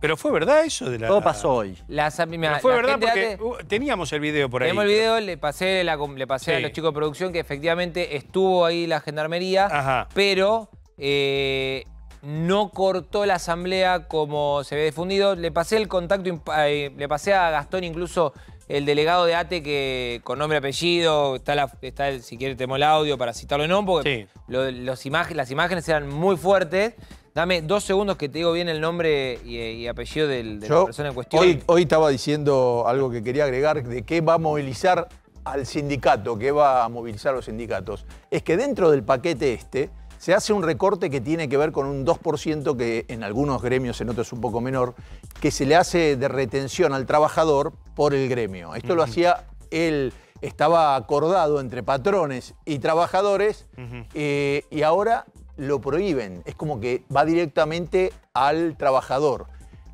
Pero fue verdad eso de la. Todo pasó hoy. La, mira, Pero fue la verdad gente porque uh, teníamos el video por ahí. Tenemos el video, le pasé, la, le pasé a los chicos de producción que efectivamente estuvo ahí la gendarmería, Ajá. pero eh, no cortó la asamblea como se había difundido. Le pasé el contacto, eh, le pasé a Gastón incluso el delegado de ATE que con nombre y apellido, está, la- está el, si quiere tenemos el audio para citarlo en no, porque Sí. lo- los imagen- las imágenes eran muy fuertes. Dame dos segundos que te digo bien el nombre y, y apellido del- de la persona en cuestión. hoy, hoy estaba diciendo algo que quería agregar de qué va a movilizar al sindicato, qué va a movilizar a los sindicatos. Es que dentro del paquete este se hace un recorte que tiene que ver con un 2% que en algunos gremios, en otros un poco menor, que se le hace de retención al trabajador por el gremio. Esto lo hacía él, estaba acordado entre patrones y trabajadores eh, y ahora lo prohíben. Es como que va directamente al trabajador.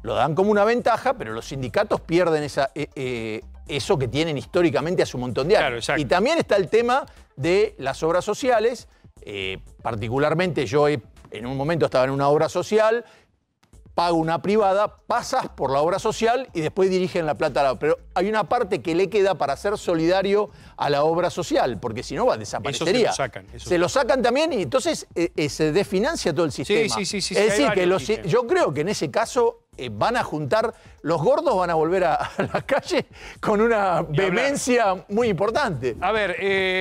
Lo dan como una ventaja, pero los sindicatos pierden esa, eh, eh, eso que tienen históricamente hace un montón de años. Claro, y también está el tema de las obras sociales. Eh, particularmente yo he- en un momento estaba en una obra social, pago una privada, pasas por la obra social y después dirigen la plata a la... Pero hay una parte que le queda para ser solidario a la obra social, porque si no va, desaparecería. sacan, eso Se lo sacan también y entonces eh, eh, se desfinancia todo el sistema. sí, sí, sí, es sí, hay decir, que los- yo creo que en ese caso eh, van a juntar, los gordos van a volver a, a la calle con una vehemencia muy importante. A ver,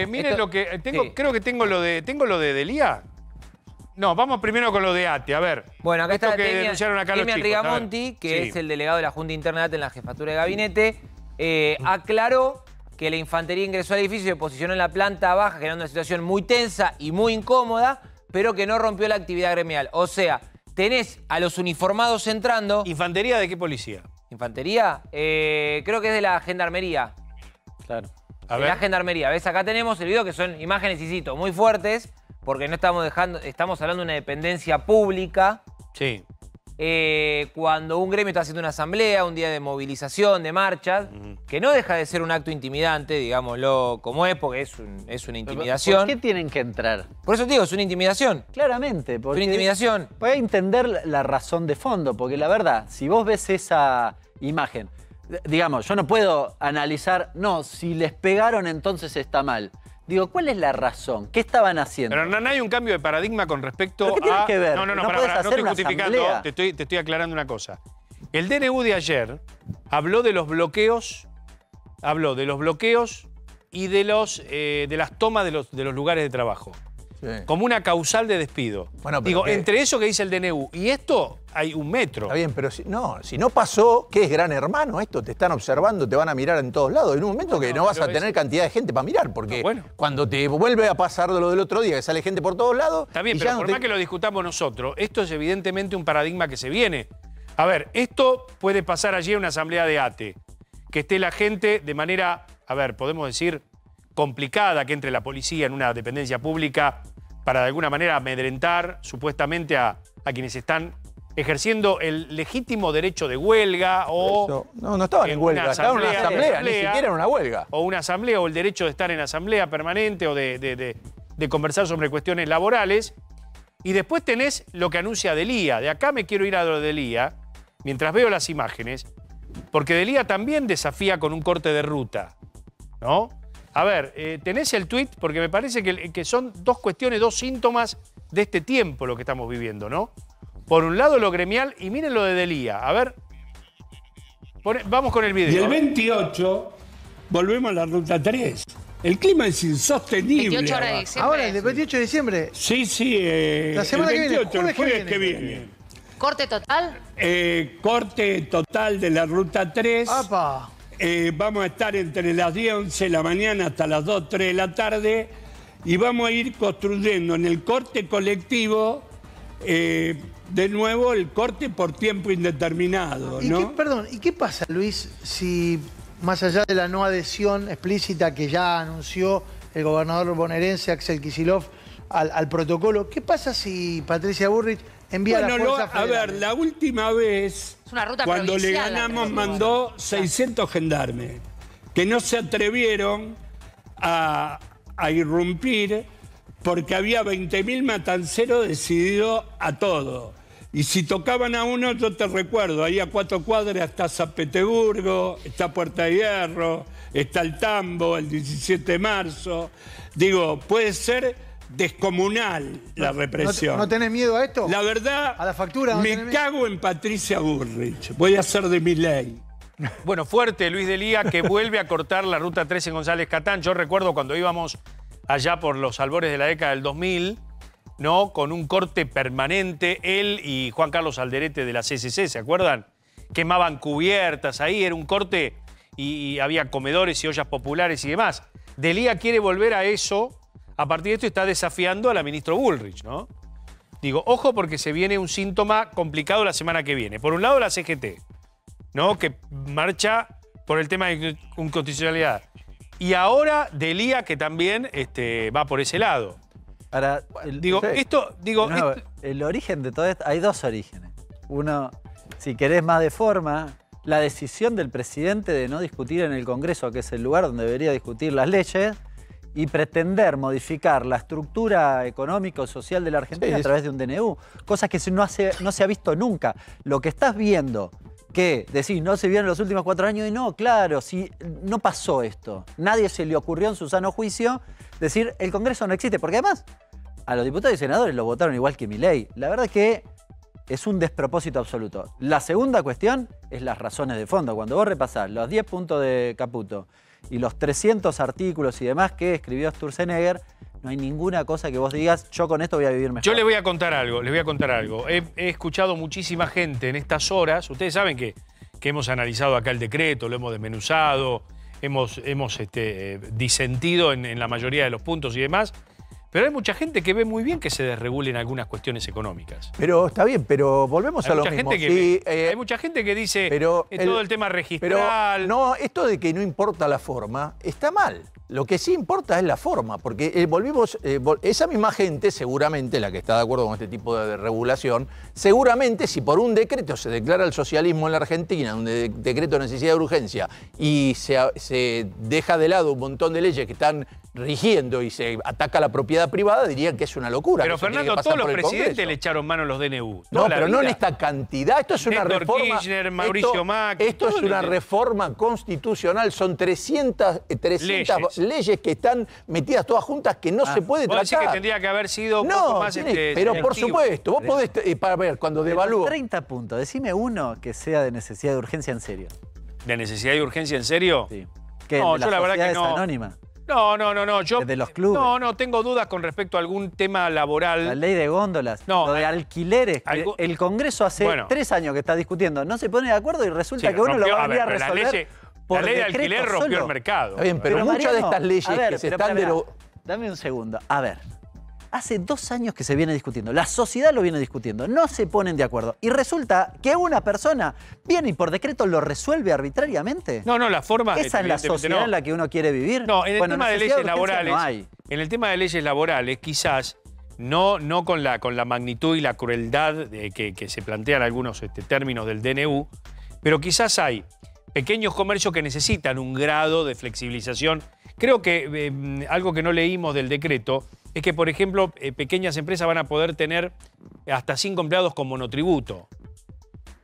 miren Esto- lo que. Tengo. Creo que tengo lo de. ¿Tengo lo de Delía? No, vamos primero con lo de ATE. A ver. Bueno, acá está que denunciaron acá los chicos. Rigamonti, que Sí. es el delegado de la Junta Interna de ATE en la jefatura de gabinete, eh, aclaró que la infantería ingresó al edificio y se posicionó en la planta baja, generando una situación muy tensa y muy incómoda, pero que no rompió la actividad gremial. O sea, tenés a los uniformados entrando. ¿Infantería de qué policía? ¿Infantería? Eh, creo que es de la gendarmería. Claro. A de ver. la gendarmería. ¿Ves? Acá tenemos el video que son imágenes, y cito, muy fuertes, porque no estamos dejando, estamos hablando de una dependencia pública. Sí. eh, cuando un gremio está haciendo una asamblea, un día de movilización, de marchas, que no deja de ser un acto intimidante, digámoslo como es, porque es, un- es una intimidación. ¿Por qué tienen que entrar? Por eso te digo, es una intimidación. Claramente, porque Una intimidación. Puede entender la- razón de fondo, porque la verdad, si vos ves esa imagen, digamos, yo no puedo analizar, no, si les pegaron entonces está mal. Digo, ¿cuál es la razón? ¿Qué estaban haciendo? Pero no, no hay un cambio de paradigma con respecto ¿Pero qué a. que ver? No, no, no, No estoy justificando, te estoy, te estoy aclarando una cosa. El DNU de ayer habló de los bloqueos, habló de los bloqueos y de, los, eh, de las tomas de los, de los lugares de trabajo. Sí. Como una causal de despido. Bueno, pero Digo, que- entre eso que dice el DNU y esto hay un metro. Está bien, pero si no, si no pasó, ¿qué es gran hermano esto? Te están observando, te van a mirar en todos lados. En un momento que no vas a es- tener cantidad de gente para mirar, porque No, bueno. cuando te vuelve a pasar lo del otro día, que sale gente por todos lados. Está bien, pero por te- más que lo discutamos nosotros, esto es evidentemente un paradigma que se viene. A ver, esto puede pasar allí en una asamblea de ATE, que esté la gente de manera, a ver, podemos decir, complicada, que entre la policía en una dependencia pública para de alguna manera amedrentar supuestamente a, a quienes están ejerciendo el legítimo derecho de huelga o... Eso- No, no estaban en huelga, estaban en una asamblea, asamblea, ni siquiera en una huelga. o una asamblea o el derecho de estar en asamblea permanente o de, de- de- de conversar sobre cuestiones laborales. Y después tenés lo que anuncia Delía. De acá me quiero ir a lo de Delía, mientras veo las imágenes, porque Delía también desafía con un corte de ruta. ¿No? A ver, eh, tenés el tuit, porque me parece que, que son dos cuestiones, dos síntomas de este tiempo lo que estamos viviendo, ¿no? Por un lado lo gremial, y miren lo de Delía. A ver. Pone- vamos con el video. Y el a ver. 28 volvemos a la ruta 3. El clima es insostenible. 28 horas de diciembre. Ahora, el 28 de diciembre. Sí, sí. eh, La semana el que viene, 28, el jueves que jueves que viene. viene. Corte total. Eh, corte total de la ruta 3. ¡Apa! Eh, vamos a estar entre las 10, 11 de la mañana hasta las 2, 3 de la tarde y vamos a ir construyendo en el corte colectivo eh, de nuevo el corte por tiempo indeterminado, ¿Y ¿no? qué, perdón, ¿y qué pasa, Luis, si más allá de la no adhesión explícita que ya anunció el gobernador bonaerense Axel Kicillof al, al protocolo, qué pasa si Patricia Burrich envía Bueno, la lo- fuerza a ver, la última vez, una ruta cuando le ganamos, mandó 600 gendarmes que no se atrevieron a, a irrumpir porque había 20.000 matanceros decididos a todo. Y si tocaban a uno, yo te recuerdo, ahí a cuatro cuadras está San Petersburgo, está Puerta de Hierro, está el Tambo, el 17 de marzo. Digo, puede ser descomunal la ¿No, represión. no tenés miedo a esto? La verdad, ¿A la factura no me cago en Patricia Burrich. Voy a hacer de mi ley. Bueno, fuerte Luis Delía que vuelve a cortar la ruta 13 en González Catán. Yo recuerdo cuando íbamos allá por los albores de la década del 2000, ¿no? Con un corte permanente, él y Juan Carlos Alderete de la CCC, ¿se acuerdan? Quemaban cubiertas ahí, era un corte y, y había comedores y ollas populares y demás. Delía quiere volver a eso. A partir de esto está desafiando a la ministra Bullrich, ¿no? Digo, ojo porque se viene un síntoma complicado la semana que viene. Por un lado, la CGT, ¿no? Que marcha por el tema de inconstitucionalidad. Y ahora Delía, que también este, va por ese lado. Para, digo, esto, digo, No, esto- el origen de todo esto, hay dos orígenes. Uno, si querés más de forma, la decisión del presidente de no discutir en el Congreso, que es el lugar donde debería discutir las leyes, y pretender modificar la estructura económico-social de la Argentina Sí, a través de un DNU, cosa que no, hace- no se ha visto nunca. Lo que estás viendo, que decís, no se vio en los últimos cuatro años, y no, claro, si no pasó esto, nadie se le ocurrió en su sano juicio decir, el Congreso no existe, porque además a los diputados y senadores lo votaron igual que mi ley. La verdad es que es un despropósito absoluto. La segunda cuestión es las razones de fondo. Cuando vos repasás los 10 puntos de Caputo y los 300 artículos y demás que escribió Sturzenegger, no hay ninguna cosa que vos digas, yo con esto voy a vivir mejor. Yo les voy a contar algo, les voy a contar algo. He, escuchado muchísima gente en estas horas. Ustedes saben que, que hemos analizado acá el decreto, lo hemos desmenuzado, hemos, hemos este, eh, disentido en, en la mayoría de los puntos y demás. Pero hay mucha gente que ve muy bien que se desregulen algunas cuestiones económicas. Pero está bien, pero volvemos Hay a lo mismo. gente que, Sí, eh, hay mucha gente que dice pero eh, todo el tema Pero registral. no, esto de que no importa la forma está mal. Lo que sí importa es la forma, porque eh, volvimos, eh, vol- esa misma gente, seguramente, la que está de acuerdo con este tipo de, regulación, seguramente si por un decreto se declara el socialismo en la Argentina, un de- decreto de necesidad de urgencia, y se, deja de lado un montón de leyes que están rigiendo y se ataca la propiedad privada, dirían que es una locura. pero Fernando, todos los presidentes Congreso. le echaron mano a los DNU. No, pero no en esta cantidad. Esto es una reforma. Kirchner, Mauricio esto, Macri, esto es una reforma constitucional. Son 300, eh, 300 Leyes. leyes. que están metidas todas juntas que no Ah, se puede Vos tratar. que tendría que haber sido un no, poco más tiene- este, pero por supuesto, vos podés, eh, para ver, cuando De devalúo. 30 puntos, decime uno que sea de necesidad de urgencia en serio. ¿De necesidad y urgencia en serio? Sí. Que No, de yo la verdad que no. No, no, no, no. Yo, Desde los clubes. No, no, tengo dudas con respecto a algún tema laboral. La ley de góndolas, No, lo de al- alquileres. algo- el Congreso hace Bueno. tres años que está discutiendo, no se pone de acuerdo y resulta Sí, que uno lo va a a venir a, la resolver. Por la ley de alquiler rompió solo. el mercado. Está bien, pero, muchas de estas leyes ver, que se están pará, dero- Dame un segundo. A ver. Hace dos años que se viene discutiendo, la sociedad lo viene discutiendo, no se ponen de acuerdo. Y resulta que una persona viene y por decreto lo resuelve arbitrariamente. No, no, la forma. Esa es la sociedad no. en la que uno quiere vivir. No, en el Bueno, tema de leyes laborales. No hay. En el tema de leyes laborales, quizás no, no con, la, con la magnitud y la crueldad de que, que se plantean algunos este, términos del DNU, pero quizás hay pequeños comercios que necesitan un grado de flexibilización. Creo que eh, algo que no leímos del decreto es que, por ejemplo, eh, pequeñas empresas van a poder tener hasta cinco empleados con monotributo.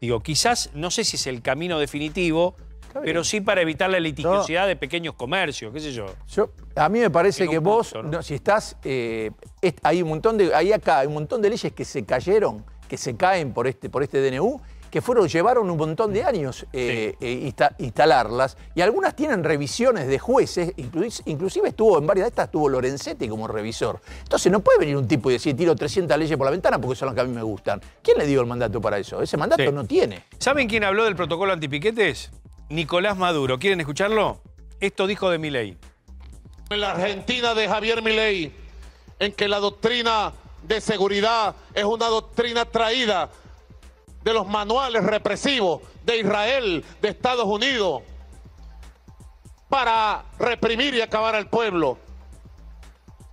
Digo, quizás, no sé si es el camino definitivo, pero sí para evitar la litigiosidad de pequeños comercios, qué sé yo. Yo, a mí me parece que vos, ¿no? no, si estás, eh, es- hay un montón de, hay acá, hay un montón de leyes que se cayeron, que se caen por este, por este DNU, que fueron, llevaron un montón de años eh, eh, insta- instalarlas, y algunas tienen revisiones de jueces, inclu- inclusive estuvo en varias de estas, estuvo Lorenzetti como revisor. Entonces no puede venir un tipo y decir, tiro 300 leyes por la ventana porque son las que a mí me gustan. ¿Quién le dio el mandato para eso? Ese mandato Sí. no tiene. ¿Saben quién habló del protocolo antipiquetes? Nicolás Maduro. ¿Quieren escucharlo? Esto dijo de mi ley. en la Argentina de Javier Milei, en que la doctrina de seguridad es una doctrina traída de los manuales represivos de Israel, de Estados Unidos, para reprimir y acabar al pueblo,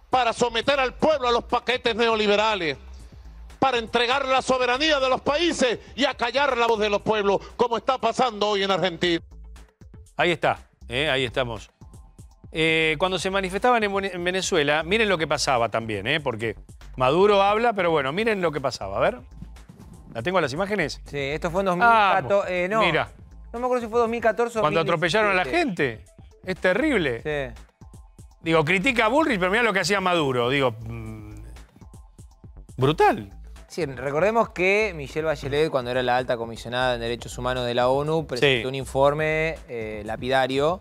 para someter al pueblo a los paquetes neoliberales, para entregar la soberanía de los países y acallar la voz de los pueblos, como está pasando hoy en Argentina. Ahí está, ¿eh? ahí estamos. Eh, cuando se manifestaban en, Vene- en Venezuela, miren lo que pasaba también, ¿eh? porque Maduro habla, pero bueno, miren lo que pasaba. A ver. ¿La tengo las imágenes? Sí, esto fue en Ah, 2014. eh, no, mira. No me acuerdo si fue 2014 o Cuando 2017. atropellaron a la gente. Es terrible. Sí. Digo, critica a Bullrich, pero mira lo que hacía Maduro. Digo, mm, brutal. Sí, recordemos que Michelle Bachelet, cuando era la alta comisionada en Derechos Humanos de la ONU, presentó Sí. un informe eh, lapidario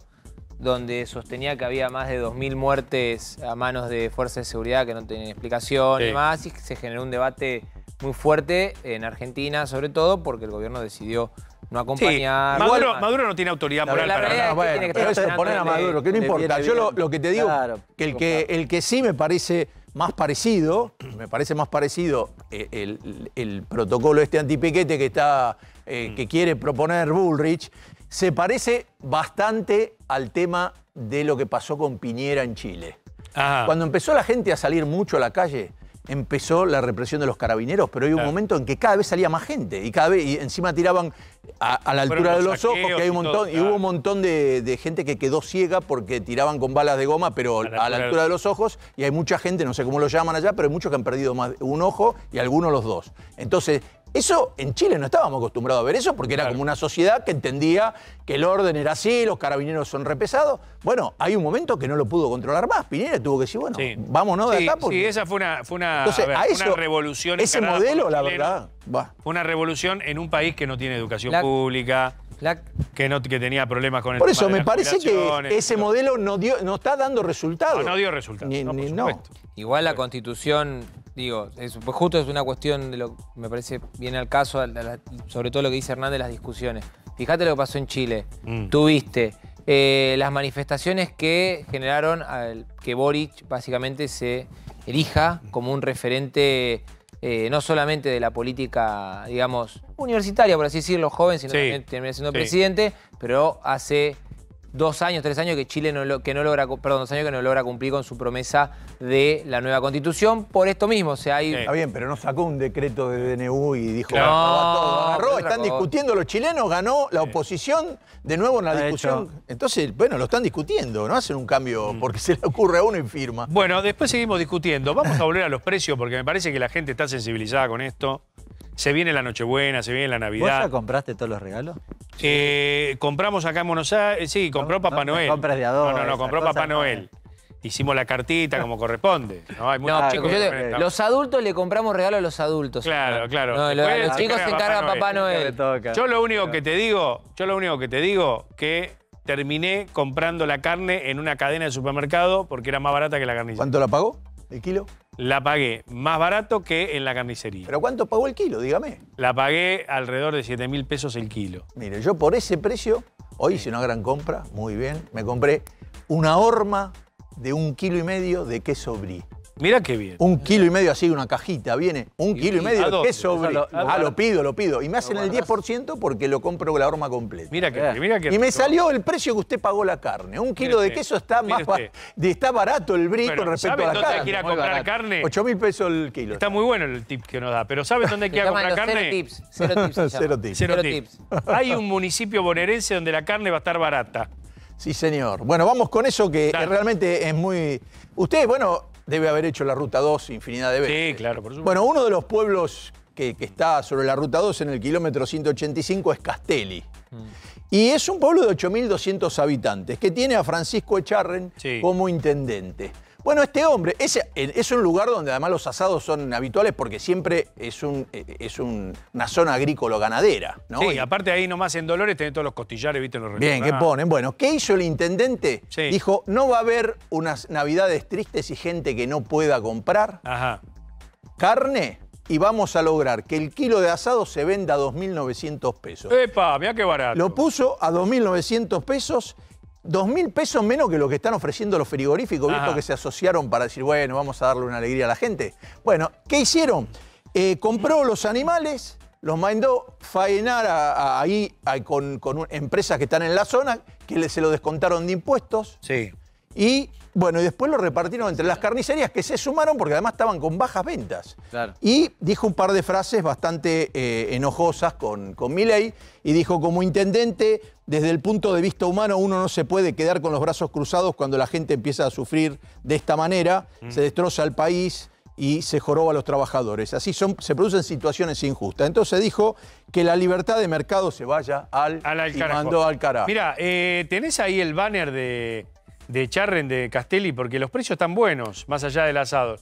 donde sostenía que había más de 2.000 muertes a manos de fuerzas de seguridad que no tenían explicación y Sí. demás, y se generó un debate muy fuerte en Argentina, sobre todo porque el gobierno decidió no Sí, acompañar. Maduro, Igual- Maduro no tiene autoridad La moral para es nada. bueno, que pero eso poner a Maduro, que no importa. Yo lo, que te digo, Claro, que el que, el que sí me parece más parecido, me parece más parecido eh, el, el protocolo este antipiquete que está, eh, que quiere proponer Bullrich, se parece bastante al tema de lo que pasó con Piñera en Chile. Cuando empezó la gente a salir mucho a la calle, empezó la represión de los carabineros, pero hay un momento en que cada vez salía más gente y cada vez y encima tiraban a, a la altura de los ojos, que hay un y todo, montón, y hubo un montón de, de gente que quedó ciega porque tiraban con balas de goma, pero a la, altura de los ojos, y hay mucha gente, no sé cómo lo llaman allá, pero hay muchos que han perdido más un ojo y algunos los dos. Entonces, eso en Chile no estábamos acostumbrados a ver eso porque era como una sociedad que entendía que el orden era así, los carabineros son repesados. Bueno, hay un momento que no lo pudo controlar más. Pineda tuvo que decir, bueno, vámonos de Sí, acá porque sí, esa fue una, fue una, Entonces, a ver, a una eso- revolución. ese modelo, la verdad, va. Fue una revolución en un país que no tiene educación La- pública, que, no, que tenía problemas con el Por tema eso de me las parece que ese modelo no, dio, no está dando resultados. No, no dio resultados. Ni- no, por ni- no. supuesto. Igual la constitución, digo, es, pues justo es una cuestión de lo me parece viene al caso, a la- a la- sobre todo lo que dice Hernández de las discusiones. Fíjate lo que pasó en Chile. Mm. Tuviste eh, las manifestaciones que generaron al- que Boric básicamente se elija como un referente eh, no solamente de la política, digamos, universitaria, por así decirlo, joven, sino Sí. también termina siendo Sí. presidente, pero hace dos años, tres años que Chile no, que no logra, perdón, dos años que no logra cumplir con su promesa de la nueva constitución por esto mismo. O sea, hay. Está bien, pero no sacó un decreto de DNU y dijo, Claro. "Aproba todo". No, Agarró, están discutiendo los chilenos, ganó la oposición de nuevo en la discusión. Entonces, bueno, lo están discutiendo, no hacen un cambio Mm. porque se le ocurre a uno y firma. Bueno, después seguimos discutiendo. Vamos a volver a los precios porque me parece que la gente está sensibilizada con esto. Se viene la Nochebuena, se viene la ¿Vos Navidad. ya compraste todos los regalos? Eh, compramos acá en Buenos Aires, sí, compró Papá no Noel. compres de a dos, No, no, no, compró Papá no. Noel. Hicimos la cartita como corresponde. No, hay No, chicos yo te- los adultos le compramos regalos a los adultos. Claro, claro. No, lo- Después a los chicos se encarga encarga Papá Noel. Yo lo único que te digo, yo lo único que te digo que terminé comprando la carne en una cadena de supermercado porque era más barata que la carnicería. ¿Cuánto la pagó? ¿El kilo? La pagué más barato que en la carnicería. ¿Pero cuánto pagó el kilo? Dígame. La pagué alrededor de 7 mil pesos el kilo. Mire, yo por ese precio, hoy hice una gran compra, muy bien, me compré una horma de un kilo y medio de queso brie. Mira qué bien. Un kilo y medio así, una cajita, viene. Un kilo y ¿a medio de queso brie. lo- ah, lo pido, lo pido. Y me hacen el 10% porque lo compro con la horma completa. Mira que, mira que Y me salió el precio que usted pagó la carne. Un kilo de queso está más ba- usted. de- está barato el brie Bueno, con respecto ¿sabe a la dónde hay carne. que ir a Muy comprar barato. carne? 8 mil pesos el kilo. Está muy bueno el tip que nos da, pero ¿sabes dónde hay que ir a comprar carne? cero tips. Cero tips. Cero tips. Cero Cero tips. Hay un municipio bonaerense donde la carne va a estar barata. Sí, señor. Bueno, vamos con eso que Dale. realmente es muy... Usted, bueno, debe haber hecho la Ruta 2 infinidad de veces. Sí, claro, por supuesto. Bueno, uno de los pueblos que, que está sobre la Ruta 2 en el kilómetro 185 es Castelli. Y es un pueblo de 8.200 habitantes que tiene a Francisco Echarren Sí. como intendente. Bueno, este hombre, ese, es un lugar donde además los asados son habituales porque siempre es, un, eh, es un- una zona agrícola-ganadera. ¿no? Sí, Y- aparte ahí nomás en Dolores tenés todos los costillares, viste, los Bien, ¿qué ponen? Bueno, ¿qué hizo el intendente? Sí. Dijo, no va a haber unas navidades tristes y gente que no pueda comprar Ajá. carne y vamos a lograr que el kilo de asado se venda a 2.900 pesos. Epa, mira qué barato. Lo puso a 2.900 pesos, 2.000 pesos menos que lo que están ofreciendo los frigoríficos, visto que se asociaron para decir, bueno, vamos a darle una alegría a la gente. Bueno, ¿qué hicieron? Eh, compró los animales, los mandó faenar a- a- ahí a- con, con un- empresas que están en la zona, que le- se lo descontaron de impuestos. Sí. Y bueno, y después lo repartieron entre las carnicerías que se sumaron porque además estaban con bajas ventas. Claro. Y dijo un par de frases bastante eh, enojosas con, con Milei y dijo, como intendente, desde el punto de vista humano uno no se puede quedar con los brazos cruzados cuando la gente empieza a sufrir de esta manera, se destroza el país y se joroba a los trabajadores. Así son, se producen situaciones injustas. Entonces dijo que la libertad de mercado se vaya al, Al, y carajo. mandó al carajo. Mira, eh, tenés ahí el banner de, de Charren de Castelli porque los precios están buenos, más allá del asado.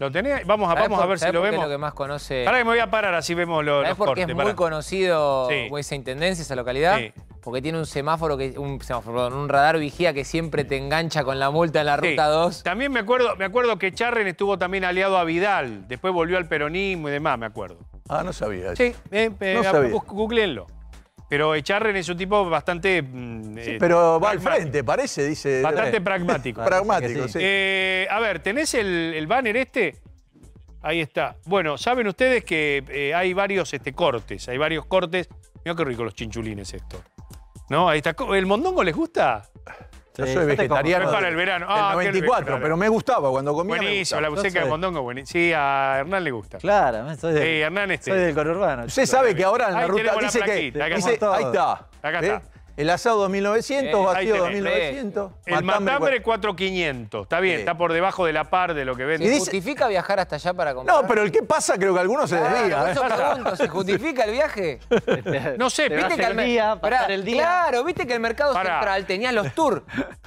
¿Lo tenés? Vamos a, ¿Sabés vamos a ver si lo vemos. es lo que más conoce? Ahora que me voy a parar, así vemos lo- ¿Sabés los por qué cortes. es muy conocido Sí. esa intendencia, esa localidad? Sí. Porque tiene un semáforo, que, un semáforo, perdón, un radar vigía que siempre te engancha con la multa en la Sí. ruta 2. También me acuerdo, me acuerdo que Charren estuvo también aliado a Vidal, después volvió al peronismo y demás, me acuerdo. Ah, no sabía. Sí, eh, eh, No sabía. googleenlo. Pero Echarren es un tipo bastante. mm, eh, Pero va al frente, parece, dice. Bastante pragmático. Pragmático, sí. Eh, a ver, ¿tenés el, el banner este? Ahí está. Bueno, saben ustedes que eh, hay varios este, cortes, hay varios cortes. Mira qué rico los chinchulines esto. ¿No? Ahí está. ¿El mondongo les gusta? Yo soy vegetariano. Para del- el verano. del Ah, qué 94, rico, pero me gustaba cuando comía. Buenísimo, la buceca de mondongo, buenísimo. Sí, a Hernán le gusta. Claro, soy, de, Sí, Hernán este. soy del conurbano. Usted sabe que ahora en la Ahí ruta tenemos la dice que. dice- está. ahí está. Acá ¿Ve? está. El asado 2900, Eh, vacío tenés. 2900. El matambre 4500. Está bien, Sí. está por debajo de la par de lo que vende. Y ¿Se dice- justifica viajar hasta allá para comprar? No, pero el que pasa creo que algunos se Claro, desvía. por ¿eh? ¿se justifica el viaje? No sé, Te viste que el día, Pará, pasar el día. Claro, viste que el mercado Pará. central tenía los tours,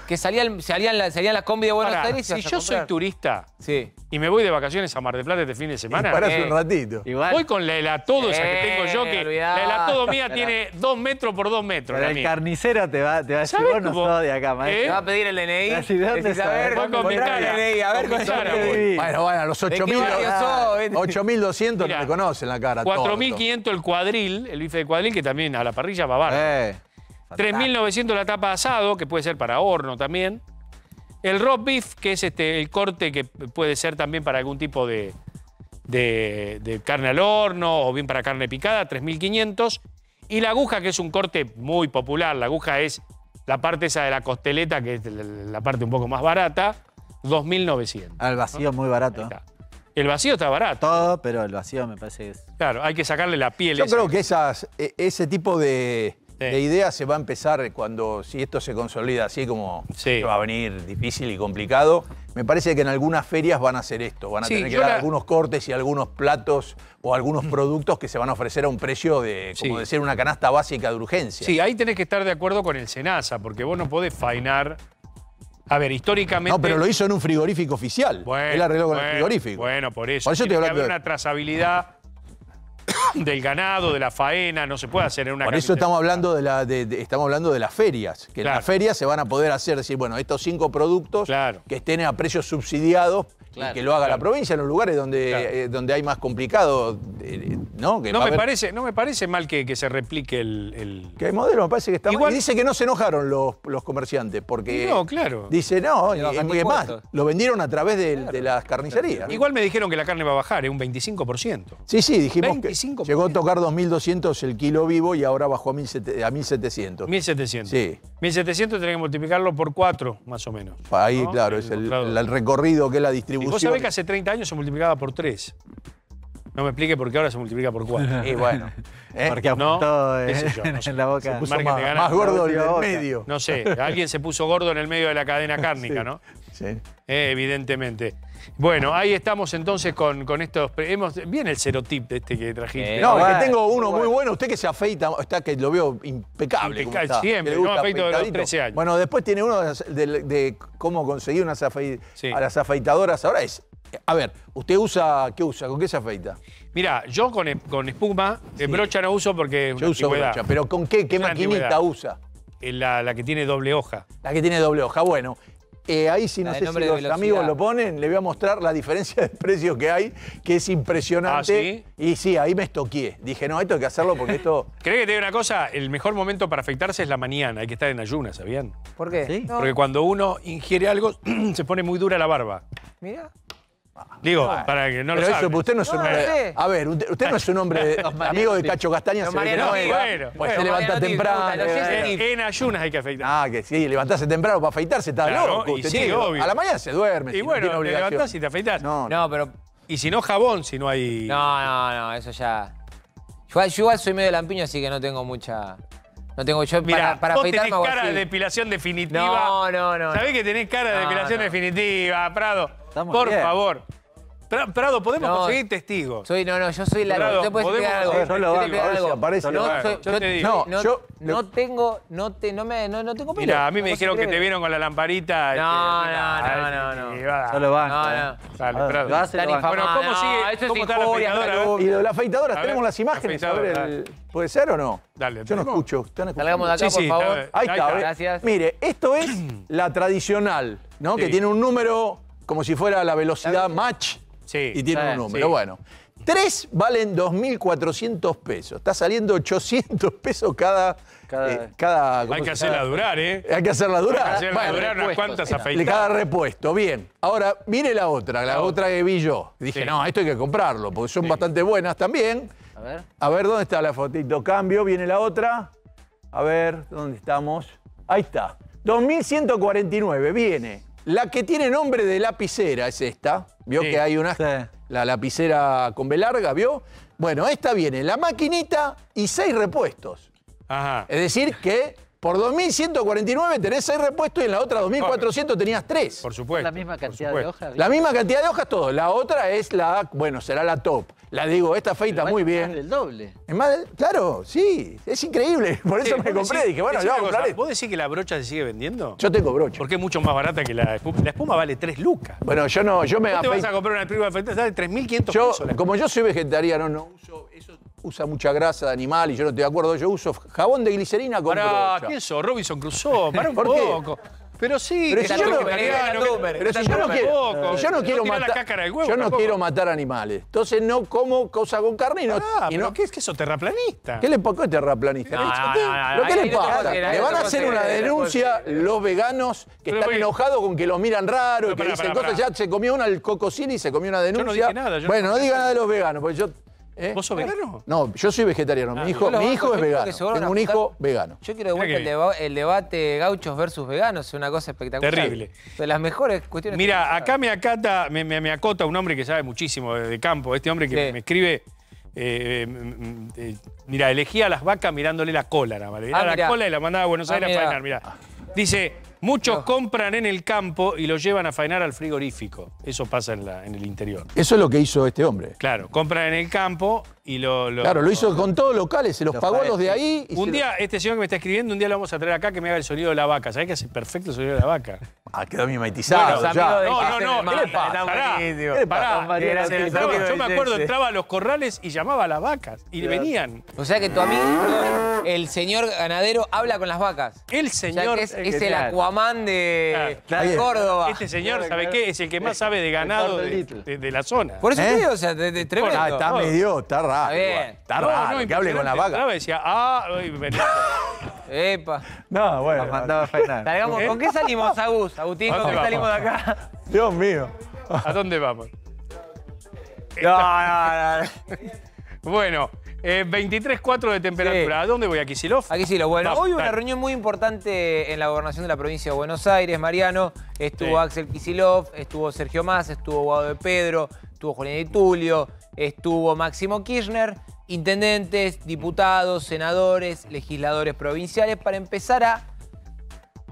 que salían, salían, la- salían las combi de Buenos Pará, Aires y si yo soy turista Sí. y me voy de vacaciones a Mar del Plata este fin de semana, Parás Eh. un ratito. Igual, voy con la helatodo esa que tengo yo, que Eh, olvidá. la helatodo mía Pero- tiene dos metros por dos metros. la mía. Carnicero te va, te va a decir, ¿Sabés vos no sos de acá, ¿Eh? maestro. Te va a pedir el DNI. ¿de dónde Decís, a ver, con mi el cara. DNI, a ver, Con. Bueno, bueno, los ¿De qué 8000 barrio sos? ¿Viste? 8200 Mirá, no me conocen la cara. torto. 4.500 el cuadril, el bife de cuadril, que también a la parrilla va bárbaro. Eh, 3.900 la tapa de asado, que puede ser para horno también. El roast beef, que es este, el corte que puede ser también para algún tipo de, de- de carne al horno o bien para carne picada, 3.500. Y la aguja, que es un corte muy popular. La aguja es la parte esa de la costeleta, que es la, parte un poco más barata, 2.900. al vacío muy barato. El vacío está barato. Todo, pero el vacío me parece que es. Claro, hay que sacarle la piel. Yo esa. creo que esas, e- ese tipo de, Sí. de ideas se va a empezar cuando, si esto se consolida así como Sí. va a venir difícil y complicado, me parece que en algunas ferias van a hacer esto, van a Sí, tener que dar la- algunos cortes y algunos platos o algunos productos que se van a ofrecer a un precio de, como Sí. decir, una canasta básica de urgencia. Sí, ahí tenés que estar de acuerdo con el SENASA, porque vos no podés fainar. A ver, históricamente. No, pero lo hizo en un frigorífico oficial. Bueno, Él arregló con el bueno, frigorífico. Bueno, por eso. Por eso Tiene que haber una trazabilidad del ganado, de la faena, no se puede hacer en una Por eso estamos hablando de, la, de- de- estamos hablando de las ferias. Que en Claro. las ferias se van a poder hacer, decir, bueno, estos cinco productos Claro. que estén a precios subsidiados y que lo haga la provincia en los lugares donde, Claro. eh, donde hay más complicado, eh, ¿no? Que No me, haber- parece, no me parece mal que, que se replique el. el- Que el modelo me parece que está mal. Igual- Y dice que no se enojaron los, los comerciantes porque. No, claro. Dice, no, y es más, lo vendieron a través de, de las carnicerías. Igual me dijeron que la carne va a bajar, es un 25%. Sí, sí, dijimos 25%. que llegó a tocar 2.200 el kilo vivo y ahora bajó a 1.700. a 1.700. 1700. Sí. 1700 tenés que multiplicarlo por 4, más o menos. Ahí, ¿no? claro, es el, el recorrido que es la Y vos sabés que hace 30 años se multiplicaba por 3. No me explique por qué ahora se multiplica por 4. Y bueno, ¿eh? Porque No, eh, sé en la boca. puso de más, gordo en el medio. No sé, alguien se puso gordo en el medio de la cadena cárnica, ¿no? Sí. Eh, evidentemente. Bueno, ahí estamos entonces con, con estos. hemos, bien el serotip de este que trajiste. Eh, No, bueno, es que tengo uno muy bueno. Usted que se afeita, está que lo veo impecable. como Impecable, está, siempre. Yo me afeito de los afeitadito. 13 años. Bueno, después tiene uno de, de- de cómo conseguir unas afei- Sí. a las afeitadoras. Ahora es. A ver, ¿usted usa. ¿Qué usa? ¿Con qué se afeita? Mira, yo con, con espuma, brocha no uso porque es Yo una uso antigüedad. brocha, pero ¿con qué? ¿Qué maquinita antigüedad. usa? Eh, La, la que tiene doble hoja. La que tiene doble hoja. Bueno, eh, ahí si no sé si los velocidad. amigos lo ponen, le voy a mostrar la diferencia de precios que hay, que es impresionante. ¿Ah, Y sí, ahí me estoqué. Dije, no, esto hay que hacerlo porque esto. ¿Cree que te diga una cosa? El mejor momento para afeitarse es la mañana. Hay que estar en ayunas, ¿sabían? ¿Por qué? Sí. No, Porque cuando uno ingiere algo, se pone muy dura la barba. Mira. Digo, para que no Pero lo eso, saben. usted no es un No, hombre. no. A ver, usted, usted no es un hombre amigo de Cacho Castaña, se ve que Mariano no, bueno, Pues bueno. se levanta Mariano temprano. En, en ayunas hay que afeitar. Ah, que sí, levantarse temprano para afeitarse, está Claro, loco. y usted sí, tiene- obvio. A la mañana se duerme. si y no bueno, tiene te levantás y te afeitás. No, No, pero. Y si no, jabón, si no hay. No, no, no, eso ya. Yo, yo igual soy medio lampiño, así que no tengo mucha. No tengo yo Mira, para, para vos afeitarme tenés cara así. de depilación definitiva. No, no, no. ¿Sabés que tenés cara de No, depilación no. definitiva, Prado? Estamos Por bien. favor. Pra- Prado, podemos No. conseguir testigos. Soy, no, no, yo soy la. Prado, ¿Te puedes podemos explicar algo? Yo lo ¿Te puedo explicar a ver si algo? aparece. No, Bueno, soy- yo yo te digo. no, No, no, yo- no tengo, no, te, no, me, no, no tengo pelo. Mira, a mí me No dijeron que te vieron con la lamparita. No, este, no, no, no, no. va. Yo lo banco. No, eh. no. Dale, Ah, Prado. lo hace, Están lo banco. Bueno. ¿cómo No, sigue? eso es ¿Cómo está la injuria, afeitadora? calumnia. Y lo de la afeitadora, A ver, tenemos las imágenes. A ver, afeitadora, el- ¿puede ser o no? Dale, Yo no tenemos. escucho. ¿Están escuchando? Salgamos de acá, Sí, por sí, favor. está- Ahí está, ¿ve? Gracias. Mire, esto es la tradicional, ¿no? Sí. Que tiene un número como si fuera la velocidad match Sí. y tiene Sí, un número. sí. Bueno, Tres valen 2.400 pesos. Está saliendo 800 pesos cada... Cada- eh, cada- ¿cómo Hay que hacerla durar, ¿eh? Hay que hacerla durar. Hay que hacerla Bueno, durar unas cuantas afeitadas. cada repuesto, bien. Ahora, mire la otra, la otra que vi yo. Dije, Sí. no, esto hay que comprarlo, porque son bastante buenas también. A ver. A ver, ¿dónde está la fotito? Cambio, viene la otra. A ver, ¿dónde estamos? Ahí está. 2149, viene. La que tiene nombre de lapicera es esta. ¿Vio Sí. que hay una... Sí. La lapicera con B larga, ¿vio? Bueno, esta viene la maquinita y seis repuestos. Ajá. Es decir, que por 2.149 tenés seis repuestos y en la otra 2.400 tenías tres. Por supuesto. La misma cantidad de hojas. La misma cantidad de hojas, todo. La otra es la, bueno, será la top. La digo, esta feita Igual muy más bien. del doble. Es más, del- claro, sí, es increíble. Por eso Sí, me compré. decís- Dije, bueno, yo voy a comprar. ¿Vos decís que la brocha se sigue vendiendo? Yo tengo brocha. Porque es mucho más barata que la espuma. La espuma vale 3 lucas. Bueno, yo no, yo me ¿Vos te vas a comprar una espuma afeitada? Sale 3.500 Yo, pesos. la- como yo soy vegetariano, no uso, eso usa mucha grasa de animal y yo no estoy de acuerdo. Yo uso jabón de glicerina con Pará, brocha. ¿quién sos? Robinson Crusoe. Para un poco. Pero sí, Pero si yo no- quiero, yo no quiero matar, yo no tampoco. quiero matar animales. Entonces no como cosa con carne y no. Pará, y no- ¿qué es que sos terraplanista? ¿Qué le pasa a terraplanista? No, no, no, no, ¿Pero qué le pasa? Le van a hacer una denuncia los veganos que están enojados con que los miran raro, y que dicen cosas. Ya se comió una el cococini y se comió una denuncia. bueno, no- no diga nada de los veganos, porque yo. ¿Eh? ¿Vos sos vegano? No, yo soy vegetariano. mi hijo, yo los mi hijo es vegano. Tengo un hijo vegano. Yo quiero de vuelta el, que deba- el debate gauchos versus veganos, es una cosa espectacular. Terrible. De las mejores cuestiones. Mira, acá me acata, me, me- me acota un hombre que sabe muchísimo de, de campo. Este hombre que Sí. me escribe. eh, mm, eh, mira, elegía a las vacas mirándole la cola, nada más. Le Ah, la mirá. cola y la mandaba a Buenos Ah, Aires a mirá. faenar, mira. Dice, muchos compran en el campo y lo llevan a faenar al frigorífico. Eso pasa en, la- en el interior. Eso es lo que hizo este hombre. Claro, compran en el campo y lo... lo- Claro, lo hizo con todos locales, se los Los pagó a los de ahí. y Un día, este señor que me está escribiendo, un día lo vamos a traer acá que me haga el sonido de la vaca. ¿Sabés que hace perfecto el sonido de la vaca? Ah, quedó mimetizado. Bueno, ya. No, no, no, Hermano, ¿qué le pasa? está Pará, amigo yo me acuerdo, entraba a los corrales y llamaba a las vacas y venían. O sea que tu amigo, el señor ganadero habla con las vacas. El O sea señor... que es, es el. Aquaman de, Claro. de Córdoba. Este señor, ¿sabe qué? Es el que más sabe de ganado de, Little. de- de la zona. Por eso ¿Eh? te digo, o sea, tremendo. Ah, está medio, está raro. Está bien. igual. Está No, raro, no, que hable con la vaca. Decía, ah. Epa. No, bueno. Nos mandaba a faenar. Salgamos, ¿Eh? ¿Con qué salimos, Agus? Agustín, ¿A ¿con qué salimos de acá? Dios mío. ¿A dónde vamos? No, no, no. Bueno, eh, 23.4 de temperatura. Sí. ¿A dónde voy? ¿A Kicillof? Aquí sí, lo bueno. Vamos, Hoy hubo una dale. reunión muy importante en la gobernación de la provincia de Buenos Aires, Mariano. Estuvo Sí. Axel Kisilov, estuvo Sergio Más, estuvo Guado de Pedro, estuvo Julián Di Tulio, estuvo Máximo Kirchner, intendentes, diputados, senadores, legisladores provinciales, para empezar a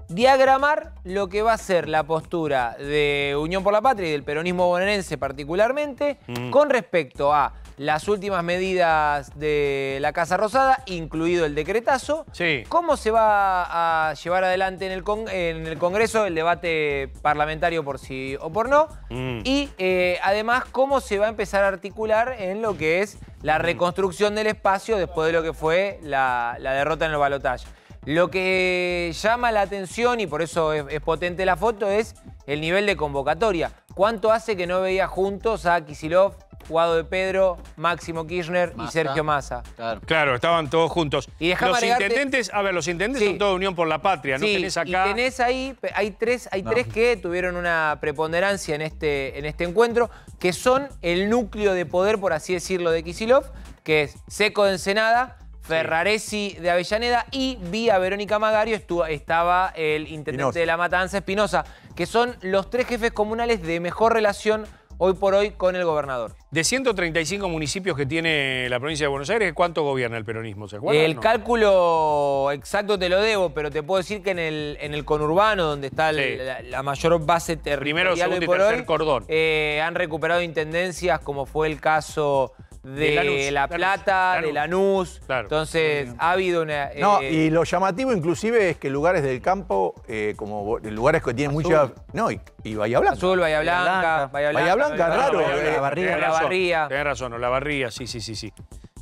diagramar lo que va a ser la postura de Unión por la Patria y del peronismo bonaerense particularmente Mm. con respecto a las últimas medidas de la Casa Rosada, incluido el decretazo, Sí. cómo se va a llevar adelante en el, con- en el Congreso el debate parlamentario por sí o por no, Mm. y eh, además cómo se va a empezar a articular en lo que es la reconstrucción del espacio después de lo que fue la, la derrota en el balotaje. Lo que llama la atención, y por eso es, es potente la foto, es el nivel de convocatoria. ¿Cuánto hace que no veía juntos a Kisilov, Guado de Pedro, Máximo Kirchner y. Sergio Massa? Claro. Claro, estaban todos juntos. Y los agregarte- intendentes, a ver, los intendentes Sí. son toda Unión por la Patria, ¿no? Sí, tenés acá. y tenés ahí, hay tres, hay tres que tuvieron una preponderancia en este, en este encuentro, que son el núcleo de poder, por así decirlo, de Kisilov, que es Seco de Ensenada, Ferraresi de Avellaneda y vía Verónica Magario estuvo, estaba el intendente de La Matanza, Espinosa, que son los tres jefes comunales de mejor relación hoy por hoy con el gobernador. De 135 municipios que tiene la provincia de Buenos Aires, ¿cuánto gobierna el peronismo? ¿Se acuerdan? El No. cálculo exacto te lo debo, pero te puedo decir que en el, en el conurbano, donde está el- la, la mayor base territorial Primero, segundo hoy y tercer hoy, cordón. eh, han recuperado intendencias como fue el caso de, Lanús, La Lanús, Plata, de Lanús. Claro. Entonces, ha habido una... No, eh, y lo llamativo inclusive es que lugares del campo, eh, como lugares que tienen mucha... No, y, y Bahía Blanca. Azul, Bahía Blanca, Blanca. Bahía Blanca, Bahía Blanca, raro, Bahía eh, Blanca, la Barría. tenés La razón, Barría. Tenés razón, la barría, sí, sí, sí, sí.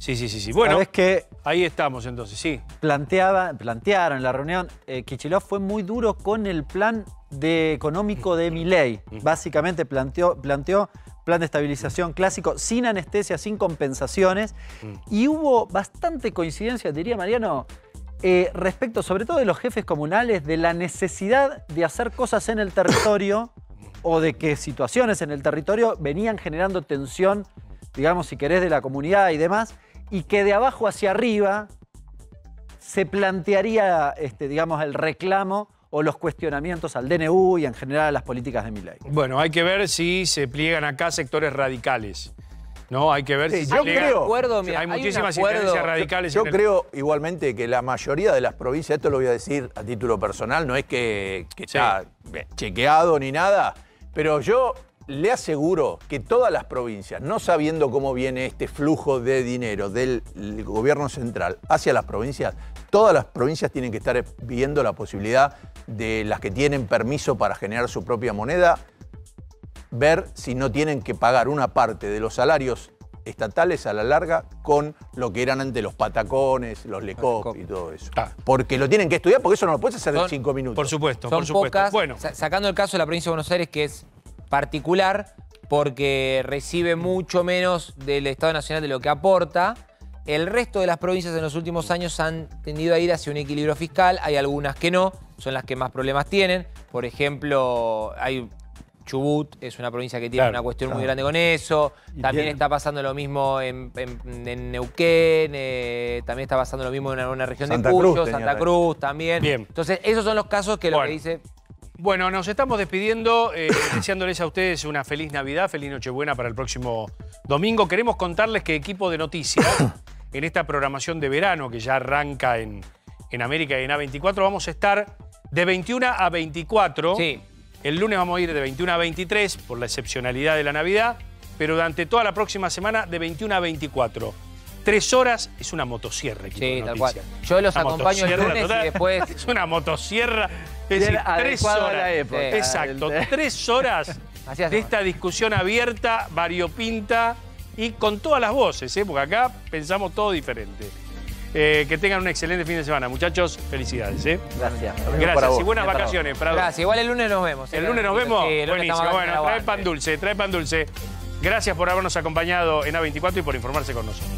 Sí, sí, sí, sí. Bueno, que ahí estamos entonces, sí. planteaba, plantearon en la reunión, eh, Kichilov fue muy duro con el plan de, económico de Milei. Básicamente planteó, planteó plan de estabilización clásico, sin anestesia, sin compensaciones. Y hubo bastante coincidencia, diría Mariano, eh, respecto sobre todo de los jefes comunales, de la necesidad de hacer cosas en el territorio o de que situaciones en el territorio venían generando tensión, digamos, si querés, de la comunidad y demás, y que de abajo hacia arriba se plantearía, este, digamos, el reclamo o los cuestionamientos al DNU y en general a las políticas de Milei. Bueno, hay que ver si se pliegan acá sectores radicales. No, hay que ver si Sí, se yo pliegan. creo- Acuerdo, mira, hay muchísimas incidencias radicales. Yo en el- creo igualmente que la mayoría de las provincias, esto lo voy a decir a título personal, no es que, que Sí. está eh, chequeado ni nada, pero yo le aseguro que todas las provincias, no sabiendo cómo viene este flujo de dinero del gobierno central hacia las provincias, todas las provincias tienen que estar viendo la posibilidad de las que tienen permiso para generar su propia moneda, ver si no tienen que pagar una parte de los salarios estatales a la larga con lo que eran antes los patacones, los lecop y todo eso. Ah. Porque lo tienen que estudiar porque eso no lo puedes hacer en cinco minutos. Por supuesto, Son por supuesto. pocas, Bueno, sa- sacando el caso de la provincia de Buenos Aires, que es particular porque recibe mucho menos del Estado Nacional de lo que aporta. El resto de las provincias en los últimos años han tendido a ir hacia un equilibrio fiscal. Hay algunas que no, son las que más problemas tienen. Por ejemplo, hay Chubut, es una provincia que tiene Claro, una cuestión muy grande con eso. Y También está pasando lo mismo en, en- en Neuquén, eh, también está pasando lo mismo en una, región Santa de Cruz Cuyo, tenía Santa. Cruz también. Bien. Entonces, esos son los casos que lo que dice Bueno, nos estamos despidiendo, eh, deseándoles a ustedes una feliz Navidad, feliz Nochebuena para el próximo domingo. Queremos contarles que equipo de noticias, en esta programación de verano que ya arranca en, en América y en A24, vamos a estar de 21 a 24. Sí. El lunes vamos a ir de 21 a 23 por la excepcionalidad de la Navidad, pero durante toda la próxima semana de 21 a 24. Tres horas es una motosierra, equipo Sí, de tal cual. Yo los Una acompaño el lunes y total. después- Es una motosierra. Es decir, tres horas. la época. Exacto, tres horas de esta discusión abierta, variopinta y con todas las voces, ¿eh? porque acá pensamos todo diferente. Eh, que tengan un excelente fin de semana. Muchachos, felicidades. ¿eh? Gracias. para Gracias vos. y buenas vacaciones. Prado. Gracias. Igual el lunes nos vemos. ¿eh? El lunes nos vemos. Sí, el lunes Buenísimo. Bueno, trae pan dulce, trae pan dulce. Gracias por habernos acompañado en A24 y por informarse con nosotros.